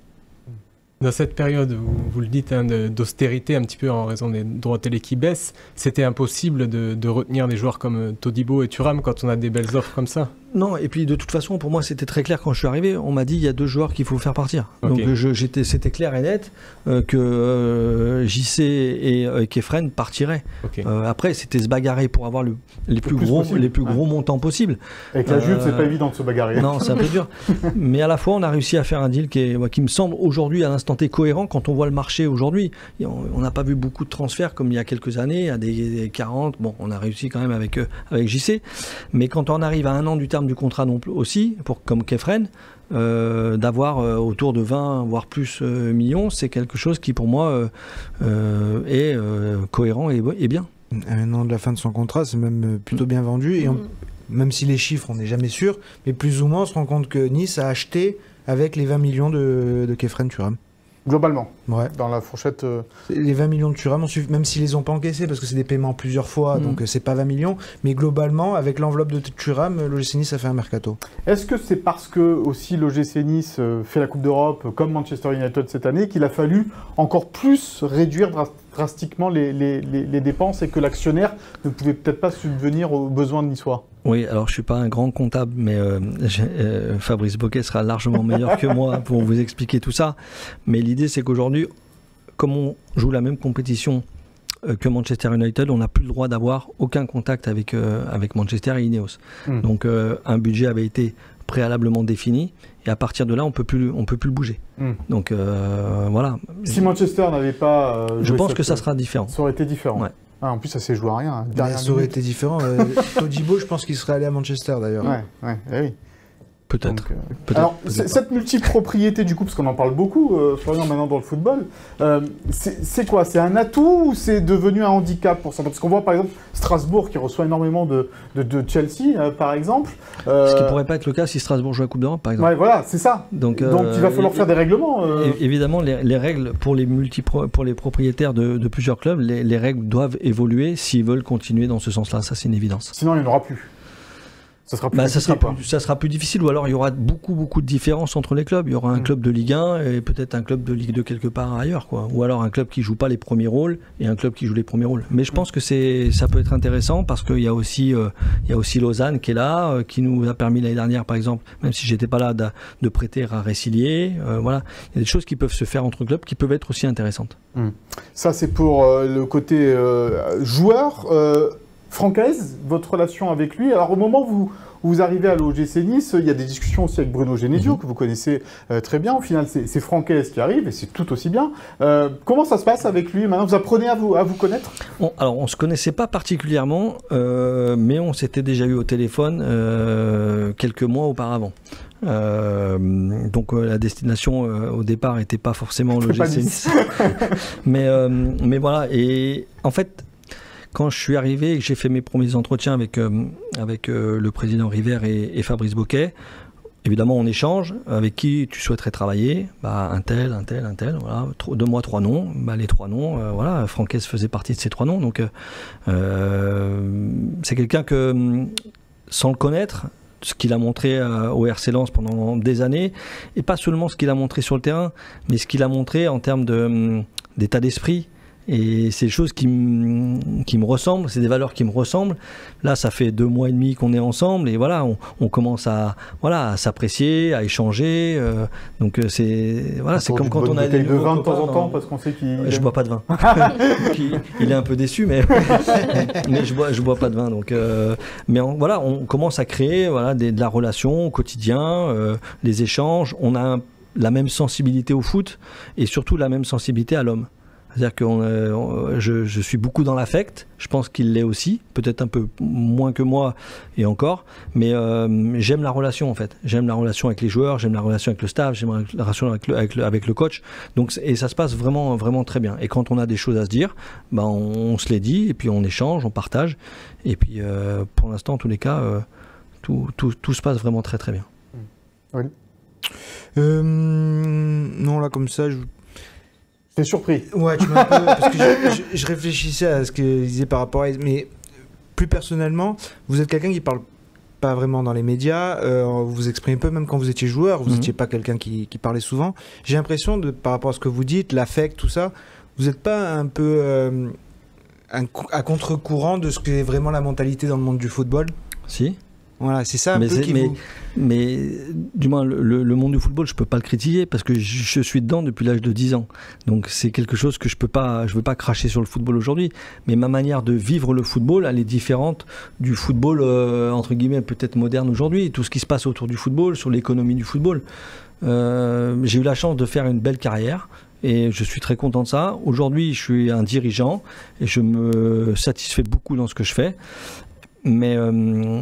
D: Dans cette période, vous le dites, hein, d'austérité un petit peu en raison des droits télé qui baissent, c'était impossible de, de retenir des joueurs comme euh, Todibo et Thuram quand on a des belles offres comme ça?
B: Non, et puis de toute façon, pour moi, c'était très clair quand je suis arrivé. On m'a dit il y a deux joueurs qu'il faut faire partir. Donc j'étais, c'était clair et net euh, que euh, JC et euh, Kefren partiraient. Euh, après, c'était se bagarrer pour avoir le- les plus,
A: plus
B: gros,
A: possible,
B: les plus
A: ouais.
B: gros montants possibles.
A: Avec la
B: Euh,
A: Juve, c'est pas évident de se bagarrer.
B: Non, c'est un peu dur. Mais à la fois, on a réussi à faire un deal qui, est, qui me semble aujourd'hui, à l'instant T, cohérent quand on voit le marché aujourd'hui. On n'a pas vu beaucoup de transferts comme il y a quelques années, à des, des 40. Bon, on a réussi quand même avec, euh, avec JC. Mais quand on arrive à un an du terme du contrat non plus aussi, pour, comme Kefren, euh, d'avoir euh, autour de 20 voire plus euh, millions, c'est quelque chose qui pour moi euh, euh, est euh, cohérent et, et bien.
E: À un an de la fin de son contrat, c'est même plutôt bien vendu. Et on-
C: Mm.
E: même si les chiffres, on n'est jamais sûr, mais plus ou moins, on se rend compte que Nice a acheté avec les 20 millions de, de Kefren Turam.
A: Globalement,
E: Ouais.
A: dans la fourchette. euh,
E: Les 20 millions de suffit- même s'ils les ont pas encaissés, parce que c'est des paiements plusieurs fois,
B: Mhm.
E: donc euh, c'est pas 20 millions. Mais globalement, avec l'enveloppe de Thuram, euh, l'OGC Nice a fait un mercato.
A: Est-ce que c'est parce que aussi l'OGC Nice fait la Coupe d'Europe comme Manchester United cette année qu'il a fallu encore plus réduire dras- drastiquement les, les- les- les dépenses et que l'actionnaire ne pouvait peut-être pas subvenir aux besoins de Niçois
B: Oui, alors je suis pas un grand comptable, mais euh, euh, Fabrice Boquet sera largement meilleur que moi pour vous expliquer tout ça. Mais l'idée, c'est qu'aujourd'hui, comme on joue la même compétition euh, que Manchester United, on n'a plus le droit d'avoir aucun contact avec, euh, avec Manchester et Ineos.
A: Hmm.
B: Donc euh, un budget avait été préalablement défini et à partir de là, on peut plus, on peut plus le bouger.
A: Hmm.
B: Donc euh, voilà.
A: Si Manchester n'avait pas. euh,
B: Je pense que ça sera différent.
A: Ça aurait été différent.
B: Ouais.
A: Ah, en plus, ça s'est joué à rien. hein.
E: Ça aurait
A: minute.
E: été différent. euh, Todibo, je pense qu'il serait allé à Manchester d'ailleurs.
A: Ouais, ouais, eh oui.
B: Peut-être.
A: Euh,
B: Peut-être,
A: Alors, cette multipropriété, du coup, parce qu'on en parle beaucoup, euh, Florian, maintenant dans le football, euh, c'est quoi? C'est un atout ou c'est devenu un handicap pour ça Parce qu'on voit par exemple Strasbourg qui reçoit énormément de, de, de Chelsea, euh, par exemple. Euh,
B: Ce qui pourrait pas être le cas si Strasbourg joue à Coupe d'Europe, par exemple.
A: Ouais, voilà, c'est ça.
B: Donc,
A: Donc il va falloir faire des règlements. euh.
B: Évidemment, les, les règles pour les, multipro- pour les propriétaires de, de plusieurs clubs, les, les règles doivent évoluer s'ils veulent continuer dans ce sens-là. Ça, c'est une évidence.
A: Sinon, il n'y en aura plus. Ça sera plus
B: Bah, ça, sera plus, ça sera plus difficile, ou alors il y aura beaucoup, beaucoup de différences entre les clubs. Il y aura un
A: Mm.
B: club de Ligue 1 et peut-être un club de Ligue 2 quelque part ailleurs, quoi. Ou alors un club qui joue pas les premiers rôles et un club qui joue les premiers rôles. Mais je pense que c'est, ça peut être intéressant parce qu'il y a aussi, euh, il y a aussi Lausanne qui est là, euh, qui nous a permis l'année dernière, par exemple, même si j'étais pas là, de, de prêter à Récilier. Euh, voilà, il y a des choses qui peuvent se faire entre clubs qui peuvent être aussi intéressantes.
A: Ça, c'est pour euh, le côté euh, joueur. Francaise, votre relation avec lui. Alors, au moment où vous, où vous arrivez à l'OGC Nice, il y a des discussions aussi avec Bruno Genesio,
B: Mhm.
A: que vous connaissez euh, très bien. Au final, c'est Francaise qui arrive et c'est tout aussi bien. Euh, comment ça se passe avec lui Maintenant, vous apprenez à vous, à vous connaître?
B: On, alors, on se connaissait pas particulièrement, euh, mais on s'était déjà eu au téléphone quelques mois auparavant. Euh, donc euh, la destination euh, au départ n'était pas forcément le GC
A: Nice.
B: Mais, mais voilà, et en fait, quand je suis arrivé et que j'ai fait mes premiers entretiens avec, euh, avec euh, le président River et, Fabrice Boquet, évidemment on échange. Avec qui tu souhaiterais travailler, bah, un tel, un tel, un tel, voilà, Tro- deux-moi trois noms, bah, les trois noms, euh, voilà, Francaise faisait partie de ces trois noms, donc euh, c'est quelqu'un que, sans le connaître, ce qu'il a montré au RC Lens pendant des années, et pas seulement ce qu'il a montré sur le terrain, mais ce qu'il a montré en termes hum, d'état d'esprit Et c'est des choses qui, qui me ressemblent, c'est des valeurs qui me ressemblent. Là, ça fait deux mois et demi qu'on est ensemble et voilà, on, on commence à voilà à s'apprécier, à échanger. euh, donc euh, c'est voilà, c'est comme quand on a des
A: de vin de temps en temps parce qu'on sait qu'il.
B: je bois pas de vin. il, il est un peu déçu, mais, mais je bois, je bois pas de vin. Donc, euh, mais on- voilà, on commence à créer voilà, des- de la relation au quotidien, euh, les échanges. On a un- la même sensibilité au foot et surtout la même sensibilité à l'homme. C'est-à-dire que euh, je, suis beaucoup dans l'affect. Je pense qu'il l'est aussi, peut-être un peu moins que moi et encore. Mais euh, j'aime la relation en fait. J'aime la relation avec les joueurs, j'aime la relation avec le staff, j'aime la relation avec le, coach. Donc et ça se passe vraiment vraiment très bien. Et quand on a des choses à se dire, ben on, se les dit et puis on échange, on partage. Et puis euh, pour l'instant, en tous les cas, tout, se passe vraiment très très bien.
E: Euh, non, là, comme ça, je...
A: T'es surpris.
E: Ouais, tu m'as un peu... Parce que je, je- je réfléchissais à ce qu'il disait par rapport à... Mais plus personnellement, vous êtes quelqu'un qui parle pas vraiment dans les médias, euh, vous vous exprimez peu, même quand vous étiez joueur, vous
B: Mhm.
E: n'étiez pas quelqu'un qui, qui parlait souvent. J'ai l'impression, de par rapport à ce que vous dites, l'affect, tout ça, vous n'êtes pas un peu euh, un à contre-courant de ce qu'est vraiment la mentalité dans le monde du football?
B: Si
E: Voilà, c'est ça un
B: Mais
E: peu
B: c'est-
E: qui
B: mais-
E: vous...
B: Mais du moins, le, le- le monde du football, je peux pas le critiquer parce que je, je suis dedans depuis l'âge de 10 ans. Donc c'est quelque chose que je peux pas, je veux pas cracher sur le football aujourd'hui. Mais ma manière de vivre le football, elle est différente du football euh, entre guillemets peut-être moderne aujourd'hui. Tout ce qui se passe autour du football, sur l'économie du football. Euh, J'ai eu la chance de faire une belle carrière. Et je suis très content de ça. Aujourd'hui, je suis un dirigeant et je me satisfais beaucoup dans ce que je fais. Mais euh,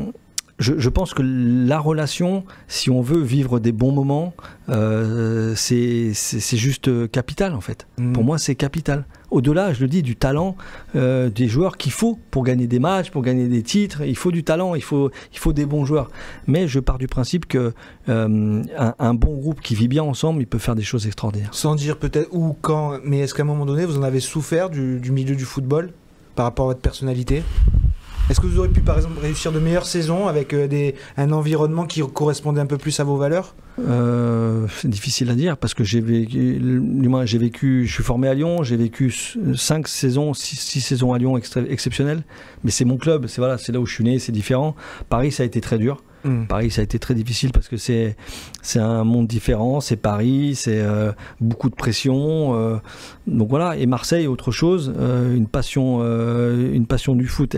B: je, je pense que la relation, si on veut vivre des bons moments, euh, c'est juste capital en fait.
E: Mhm.
B: Pour moi, c'est capital. Au-delà, je le dis, du talent euh, des joueurs qu'il faut pour gagner des matchs, pour gagner des titres. Il faut du talent, il faut, il faut des bons joueurs. Mais je pars du principe que euh, un, un bon groupe qui vit bien ensemble, il peut faire des choses extraordinaires.
E: Sans dire peut-être où, quand, mais est-ce qu'à un moment donné, vous en avez souffert du, du milieu du football par rapport à votre personnalité? Est-ce que vous auriez pu, par exemple, réussir de meilleures saisons avec euh, un environnement qui correspondait un peu plus à vos valeurs?
B: Euh, c'est difficile à dire parce que j'ai vécu, j'ai vécu, je suis formé à Lyon, j'ai vécu 5 saisons, 6 saisons à Lyon exceptionnelles, mais c'est mon club, c'est voilà, c'est là où je suis né, c'est différent. Paris, ça a été très dur.
E: Hmm.
B: Paris, ça a été très difficile parce que c'est c'est un monde différent, c'est Paris, c'est euh, beaucoup de pression. euh, donc voilà, et Marseille, autre chose, euh, une passion, euh, une passion du foot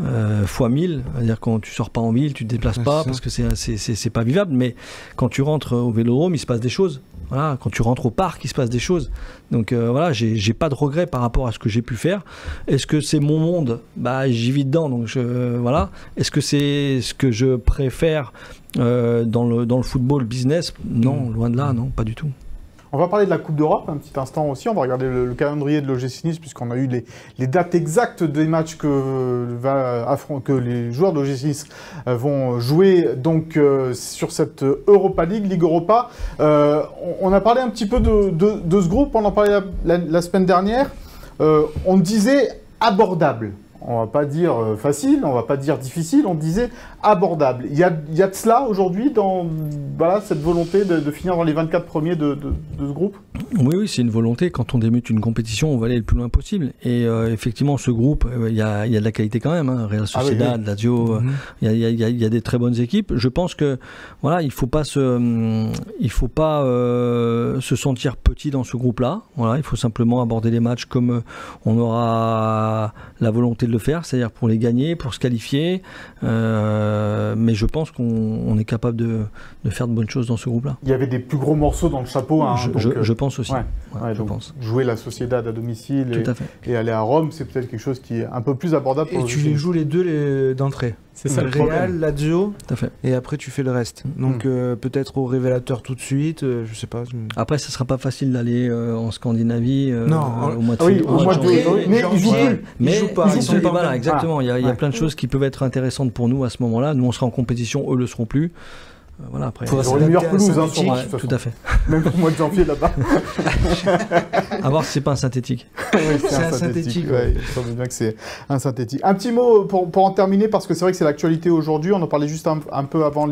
B: euh, euh, fois 1000. C'est-à-dire quand tu sors pas en ville, tu te déplaces pas parce que c'est pas vivable. Mais quand tu rentres au Vélodrome, il se passe des choses. Voilà, quand tu rentres au parc, il se passe des choses. Donc euh, voilà, j'ai pas de regrets par rapport à ce que j'ai pu faire. Est-ce que c'est mon monde? Bah j'y vis dedans, donc je, voilà. Est-ce que c'est ce que je préfère euh, dans le dans le football business? Non, loin de là, non, pas du tout.
A: On va parler de la Coupe d'Europe un petit instant aussi. On va regarder le, le calendrier de l'OGC Nice puisqu'on a eu les, dates exactes des matchs que, les joueurs de l'OGC Nice euh, vont jouer donc euh, sur cette Europa League, Ligue Europa. Euh, on, a parlé un petit peu de, ce groupe, on en parlait la, semaine dernière. On disait abordable. On va pas dire euh, facile, on va pas dire difficile, on disait abordable. Il y a, il y a de cela aujourd'hui dans voilà, cette volonté de, de finir dans les 24 premiers de, de- de ce groupe?
B: Oui, oui, c'est une volonté. Quand on débute une compétition, on va aller le plus loin possible. Et euh, effectivement, ce groupe, euh, il y, a, il y a de la qualité quand même. Hein. Real
A: Ah oui,
B: Sociedad, Lazio,
E: Mhm.
B: il y, a, il y des très bonnes équipes. Je pense que voilà, il faut pas se, hum, il faut pas euh, se sentir petit dans ce groupe-là. Voilà, il faut simplement aborder les matchs comme on aura la volonté de le faire, c'est-à-dire pour les gagner, pour se qualifier. Euh, mais je pense qu'on on est capable de, de faire de bonnes choses dans ce groupe-là.
A: Il y avait des plus gros morceaux dans le chapeau. hein,
B: je,
A: donc,
B: je-
A: euh,
B: je pense aussi.
A: ouais,
B: Ouais,
A: ouais,
B: je
A: donc,
B: pense.
A: Jouer la Sociedad à domicile
B: à
A: et, aller à Rome, c'est peut-être quelque chose qui est un peu plus abordable pour
E: Et
A: le
E: tu les joues les deux les- d'entrée
D: C'est ça le
E: Real,
D: problème.
E: Lazio, et après tu fais le reste. Donc euh, peut-être au révélateur tout de suite, euh, je sais pas.
B: Après, ce sera pas facile d'aller euh, en Scandinavie euh,
E: Non,
B: euh, au mois de,
A: Ah oui, au mois de. Mais ils jouent plus.
B: Mais
E: Ils jouent pas,
B: ils
E: ils
B: sont-
E: pas
B: voilà, exactement. Il y a, il y a
A: Ouais.
B: plein de choses qui peuvent être intéressantes pour nous à ce moment-là. Nous, on sera en compétition, eux le seront plus. Voilà, après.
A: Ils ont une meilleure pelouse, hein, sur
B: Ouais, tout
A: façon.
B: à fait.
A: Même au mois de janvier là-bas.
B: À voir si c'est pas un synthétique.
A: Oui,
E: C'est un synthétique, ouais.
A: ouais. Je pense bien que c'est un synthétique. Un petit mot pour, pour en terminer, parce que c'est vrai que c'est l'actualité aujourd'hui. On en parlait juste un, un peu avant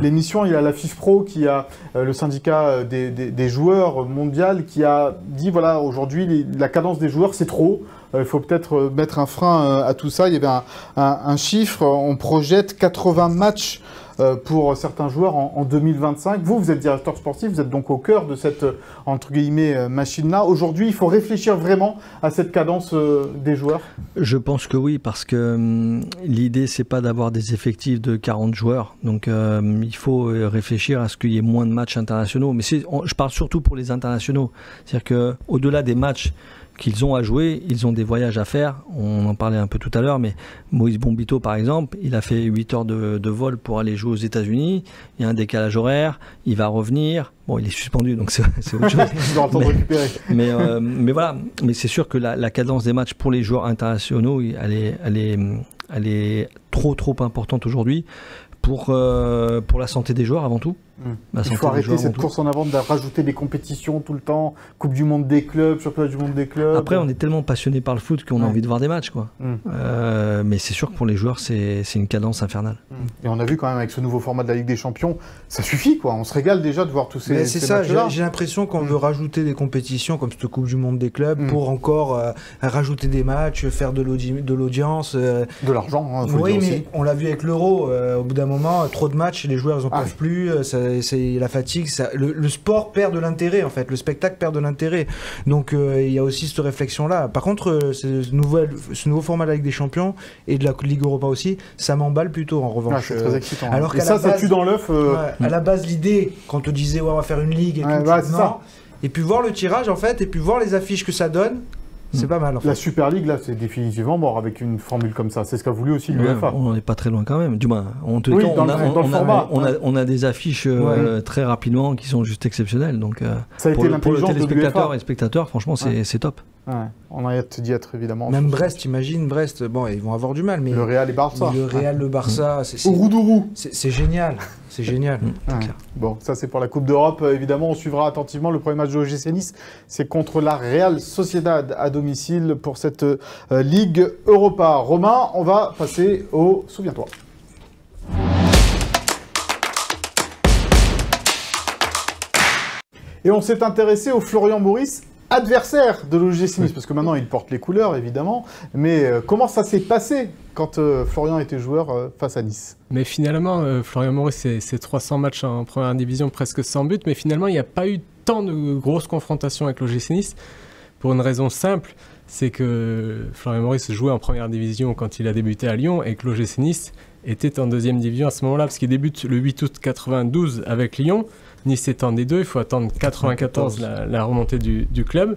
A: l'émission. Il y a la FIFPro, qui a euh, le syndicat euh, des, des- des joueurs mondial, qui a dit voilà, aujourd'hui, la cadence des joueurs, c'est trop. Euh, Il faut peut-être euh, mettre un frein euh, à tout ça. Il y avait un, un- un chiffre. On projette 80 matchs euh, pour certains joueurs en, en 2025. Vous, vous êtes directeur sportif, vous êtes donc au cœur de cette, euh, entre guillemets, euh, machine-là. Aujourd'hui, il faut réfléchir vraiment à cette cadence euh, des joueurs.
B: Je pense que oui, parce que hum, l'idée, c'est pas d'avoir des effectifs de 40 joueurs. Donc, euh, il faut euh, réfléchir à ce qu'il y ait moins de matchs internationaux. Mais je parle surtout pour les internationaux. C'est-à-dire que au-delà des matchs qu'ils ont à jouer, ils ont des voyages à faire. On en parlait un peu tout à l'heure, mais Moïse Bombito, par exemple, il a fait 8 heures de, de vol pour aller jouer aux États-Unis. Il y a un décalage horaire. Il va revenir. Bon, il est suspendu, donc c'est autre chose. Mais-
A: récupérer.
B: mais, euh, mais voilà, mais c'est sûr que la, la cadence des matchs pour les joueurs internationaux, elle est, elle est, elle est trop trop importante aujourd'hui pour, euh, pour la santé des joueurs avant tout. La
A: Il faut arrêter cette course en avant de rajouter des compétitions tout le temps. Coupe du monde des clubs, championnat du monde des clubs.
B: Après, on est tellement passionné par le foot qu'on a envie de voir des matchs, quoi.
A: Mm.
B: Euh, mais c'est sûr que pour les joueurs, c'est une cadence infernale.
A: Et on a vu quand même avec ce nouveau format de la Ligue des Champions, ça suffit quoi. On se régale déjà de voir tous ces,
E: c'est
A: ces
E: ça, j'ai l'impression qu'on
A: Mm.
E: veut rajouter des compétitions comme cette Coupe du Monde des clubs
A: Mm.
E: pour encore euh, rajouter des matchs, faire de l'audi- de l'audience. euh.
A: De l'argent, hein, faut
E: oui,
A: le dire
E: mais
A: aussi.
E: on l'a vu avec l'Euro, euh, au bout d'un moment, trop de matchs, les joueurs ils en
A: Ah
E: peuvent
A: oui.
E: plus, euh, ça- c'est la fatigue, ça- le, le sport perd de l'intérêt en fait, le spectacle perd de l'intérêt. Donc euh, il y a aussi cette réflexion-là. Par contre, euh, ce, nouvel, ce nouveau format de la Ligue des Champions et de la Ligue Europa aussi, ça m'emballe plutôt en revanche.
A: c'est
E: Euh,
A: très excitant. hein.
E: alors qu'à
A: ça,
E: la
A: ça
E: base-
A: tue dans l'œuf.
E: Ouais, à la base, l'idée, quand on te disait ouais, on va faire une ligue et
A: Ouais,
E: tout, non.
A: ça.
E: Et puis voir le tirage en fait, et puis voir les affiches que ça donne, c'est
B: Mm.
E: pas mal en fait.
A: La Super League, là, c'est définitivement mort avec une formule comme ça. C'est ce qu'a voulu aussi
B: Ouais,
A: l'UEFA.
B: on n'est pas très loin quand même. Du moins,
A: Oui,
B: on, a,
A: le- dans le
B: on a-
A: format,
B: on a-
A: ouais.
B: on a des affiches euh, très rapidement qui sont juste exceptionnelles. Donc, euh,
A: Ça a
B: pour,
A: été
B: le, pour le téléspectateur et le spectateur, franchement, c'est
A: Ouais.
B: c'est top.
A: Ouais, on a hâte d'y être évidemment.
E: Même Brest, imagine Brest, bon, ils vont avoir du mal, mais
A: Le Real et Barça.
E: le Real, le Barça, c'est- c'est
A: Ouroudourou.
E: c'est- c'est génial, c'est génial.
A: Ouais.
B: clair.
A: Bon, ça c'est pour la Coupe d'Europe. Euh, Évidemment, on suivra attentivement le premier match de l'OGC Nice. C'est contre la Real Sociedad à domicile pour cette euh, Ligue Europa. Romain, on va passer au Souviens-toi. Et on s'est intéressé au Florian Maurice, adversaire de l'OGC Nice, parce que maintenant il porte les couleurs évidemment. Mais euh, comment ça s'est passé quand euh, Florian était joueur euh, face à Nice?
D: Mais finalement, Florian Maurice, c'est c'est 300 matchs en première division, presque 100 buts, mais finalement, il n'y a pas eu tant de grosses confrontations avec l'OGC Nice, pour une raison simple, c'est que Florian Maurice jouait en première division quand il a débuté à Lyon, et que l'OGC Nice était en deuxième division à ce moment-là, parce qu'il débute le 8 août 92 avec Lyon, Nice étant des deux, il faut attendre 94, la, remontée du, club.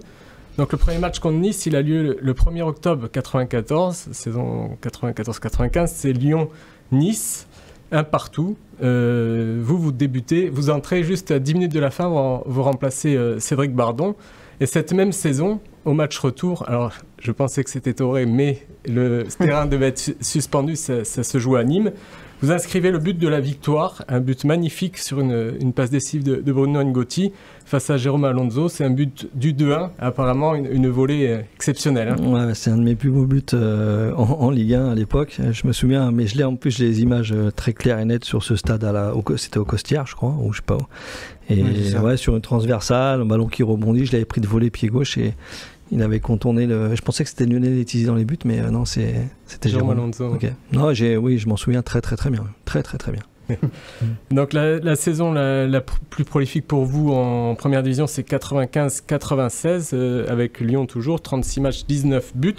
D: Donc le premier match contre Nice, il a lieu le, le 1er octobre 94, saison 94-95, c'est Lyon-Nice, un partout. Euh, vous, vous débutez, vous entrez juste à 10 minutes de la fin, vous, remplacez euh, Cédric Bardon. Et cette même saison, au match retour, alors je pensais que c'était Toré, mais le terrain devait être su- suspendu, ça se joue à Nîmes. Vous inscrivez le but de la victoire, un but magnifique sur une, une passe décisive de, de Bruno Ngotti face à Jérôme Alonso. C'est un but du 2-1, apparemment une, une volée euh, exceptionnelle. hein.
B: Ouais, c'est un de mes plus beaux buts euh, en, en Ligue 1 à l'époque. Je me souviens, mais je l'ai en plus j'ai les images euh, très claires et nettes sur ce stade à la, au, c'était au Costière, je crois, ou je sais pas où. Et
E: Oui,
B: ouais, sur une transversale, un ballon qui rebondit, je l'avais pris de voler pied gauche et il avait contourné le. Je pensais que c'était Lionel Letizy dans les buts, mais euh, non, c'est, c'était
D: Jérôme
B: Jérôme.
D: Alonso.
B: Ok. Non, j'ai, oui, je m'en souviens très très très bien, très très très bien.
D: Donc la, la saison la, la pr- plus prolifique pour vous en première division, c'est 95-96 euh, avec Lyon toujours, 36 matchs, 19 buts.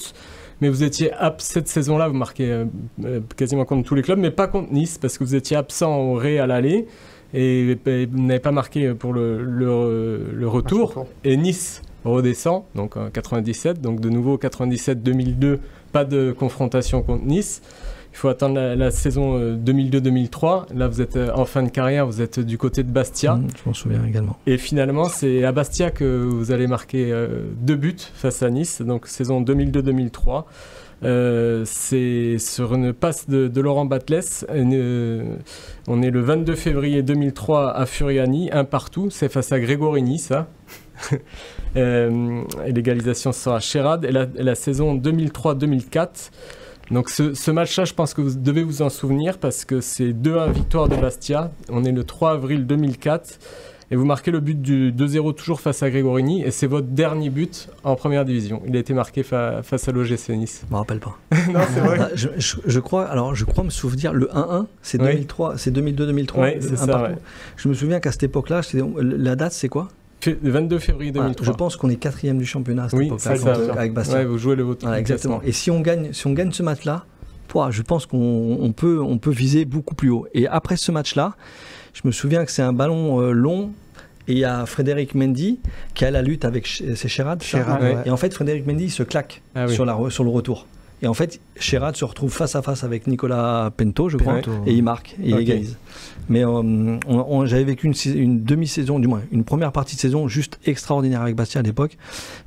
D: Mais vous étiez cette saison-là, vous marquez euh, euh, quasiment contre tous les clubs, mais pas contre Nice parce que vous étiez absent au Ré à l'aller et, et vous n'avez pas marqué pour le, le, le retour. Et Nice redescend, donc en 97, donc de nouveau 97-2002, pas de confrontation contre Nice. il faut attendre la, saison 2002-2003. Là, vous êtes en fin de carrière, vous êtes du côté de Bastia.
B: Mmh, je m'en souviens également.
D: Et finalement, c'est à Bastia que vous allez marquer deux buts face à Nice, donc saison 2002-2003. Euh, c'est sur une passe de, Laurent Batles. on est le 22 février 2003 à Furiani, un partout. C'est face à Grégorini, ça. euh, et l'égalisation sera Chérad. Et la, saison 2003-2004. Donc ce, match-là, je pense que vous devez vous en souvenir parce que c'est 2-1 victoire de Bastia. On est le 3 avril 2004 et vous marquez le but du 2-0 toujours face à Gregorini et c'est votre dernier but en première division. Il a été marqué face à l'OGC Nice.
B: Je me rappelle pas.
D: non, c'est vrai.
B: Ah, je, crois, alors je crois me souvenir le 1-1, c'est 2003, c'est 2002-2003.
D: Oui, c'est ça.
B: Je me souviens qu'à cette époque-là, la date c'est quoi?
D: 22 février 2003.
B: je pense qu'on est quatrième du championnat à cette époque avec Bastien.
D: Ouais, vous jouez le vôtre.
B: exactement. Et si on gagne, si on gagne ce match-là, je pense qu'on peut, on peut viser beaucoup plus haut. Et après ce match-là, je me souviens que c'est un ballon euh, long et il y a Frédéric Mendy qui a la lutte avec c'est Chérad. Et en fait, Frédéric Mendy se claque ah sur, la, sur le retour. Et en fait, Chérad se retrouve face à face avec Nicolas Pento, je crois, et il marque, et il égalise. Mais euh, j'avais vécu une, une demi-saison, du moins une première partie de saison juste extraordinaire avec Bastien à l'époque.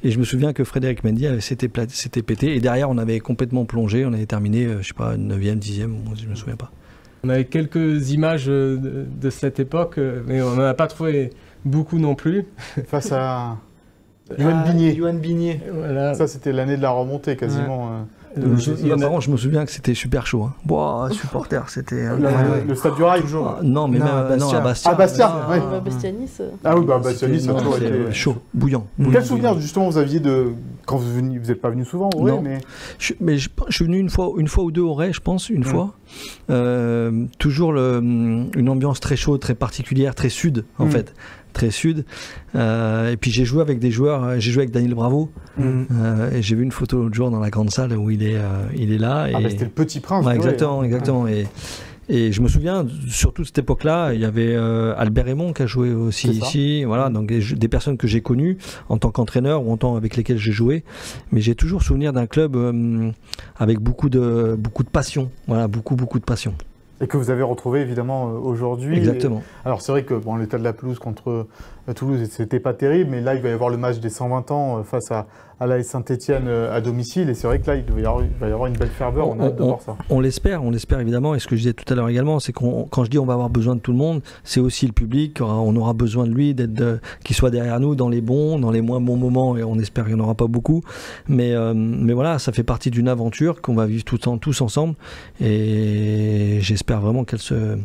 B: Et je me souviens que Frédéric Mendy s'était pété. Et derrière, on avait complètement plongé. On avait terminé, euh, je sais pas, 9e, 10e, je me souviens pas.
D: On avait quelques images de, de cette époque, euh, mais on n'en a pas trouvé beaucoup non plus.
A: Face à Yoann
E: ah, Bigné.
A: Voilà. Ça, c'était l'année de la remontée quasiment. Euh.
B: Euh, je, je me souviens que c'était super chaud. Hein. Boah, supporter, c'était.
A: le, stade du rail toujours.
B: Ah, non, mais non, même, à non, à Bastia.
A: À Bastia,
C: ah,
A: oui.
C: Bastianis.
A: Ah oui, bah Bastianis, ça a toujours été
B: chaud, bouillant.
A: Quel souvenir justement vous aviez de quand vous n'êtes pas venu souvent, oui, mais.
B: Je, mais je, suis venu une fois, une fois ou deux au Ray, je pense, une fois. Euh, toujours le, une ambiance très chaude, très particulière, très sud, en mm. fait très sud. Euh, et puis j'ai joué avec des joueurs, euh, j'ai joué avec Daniel Bravo. Euh, et j'ai vu une photo l'autre jour dans la grande salle où il est, il est là.
A: Ah, et... c'était le petit prince.
B: exactement, hein. exactement. Et, et je me souviens, sur toute cette époque-là, il y avait Albert Raymond qui a joué aussi ici. Voilà, donc des, personnes que j'ai connues en tant qu'entraîneur ou en tant avec lesquelles j'ai joué. Mais j'ai toujours souvenir d'un club avec beaucoup de, beaucoup de passion. Voilà, beaucoup, beaucoup de passion.
A: Et que vous avez retrouvé évidemment euh, aujourd'hui.
B: Exactement.
A: alors c'est vrai que bon, l'état de la pelouse contre euh, Toulouse, c'était pas terrible, mais là il va y avoir le match des 120 ans euh, face à, à la Saint-Etienne à domicile, et c'est vrai que là il, va y avoir une belle ferveur, on, a hâte de voir ça.
B: On l'espère, on l'espère évidemment, et ce que je disais tout à l'heure également, c'est qu'on quand je dis on va avoir besoin de tout le monde, c'est aussi le public, on aura besoin de lui, d'être, qu'il soit derrière nous dans les bons, dans les moins bons moments, et on espère qu'il n'y en aura pas beaucoup, mais, mais voilà, ça fait partie d'une aventure qu'on va vivre tout le temps, tous ensemble, et j'espère vraiment qu'elle se,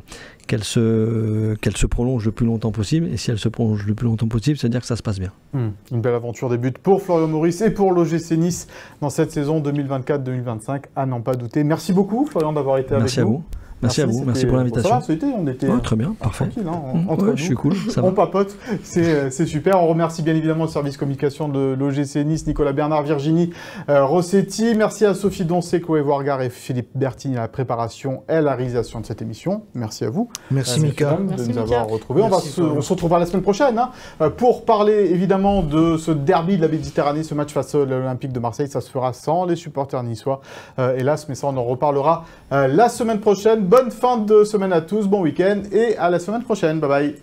B: qu'elle se, qu'elle se prolonge le plus longtemps possible. Et si elle se prolonge le plus longtemps possible, c'est-à-dire que ça se passe bien.
A: Hmm. Une belle aventure débute pour Florian Maurice et pour l'OGC Nice dans cette saison 2024-2025, à n'en pas douter. Merci beaucoup, Florian, d'avoir été
B: avec
A: nous.
B: Merci à vous. Merci, à vous, merci pour l'invitation.
A: ça va, on était
B: très bien, parfait.
A: Tranquille, hein, entre nous.
B: Je suis cool, ça
A: on papote, c'est super. On remercie bien évidemment le service communication de l'OGC Nice, Nicolas Bernard, Virginie euh, Rossetti. Merci à Sophie Doncé, Chloé Wargar et Philippe Bertini à la préparation et la réalisation de cette émission. Merci à vous.
E: Merci, euh, Mika.
A: de nous avoir retrouvés. On, va se, on se retrouvera la semaine prochaine hein, euh, pour parler évidemment de ce derby de la Méditerranée, ce match face à l'Olympique de Marseille. Ça se fera sans les supporters niçois, hélas, mais ça on en reparlera la semaine prochaine bonne fin de semaine à tous, bon week-end et à la semaine prochaine. Bye bye.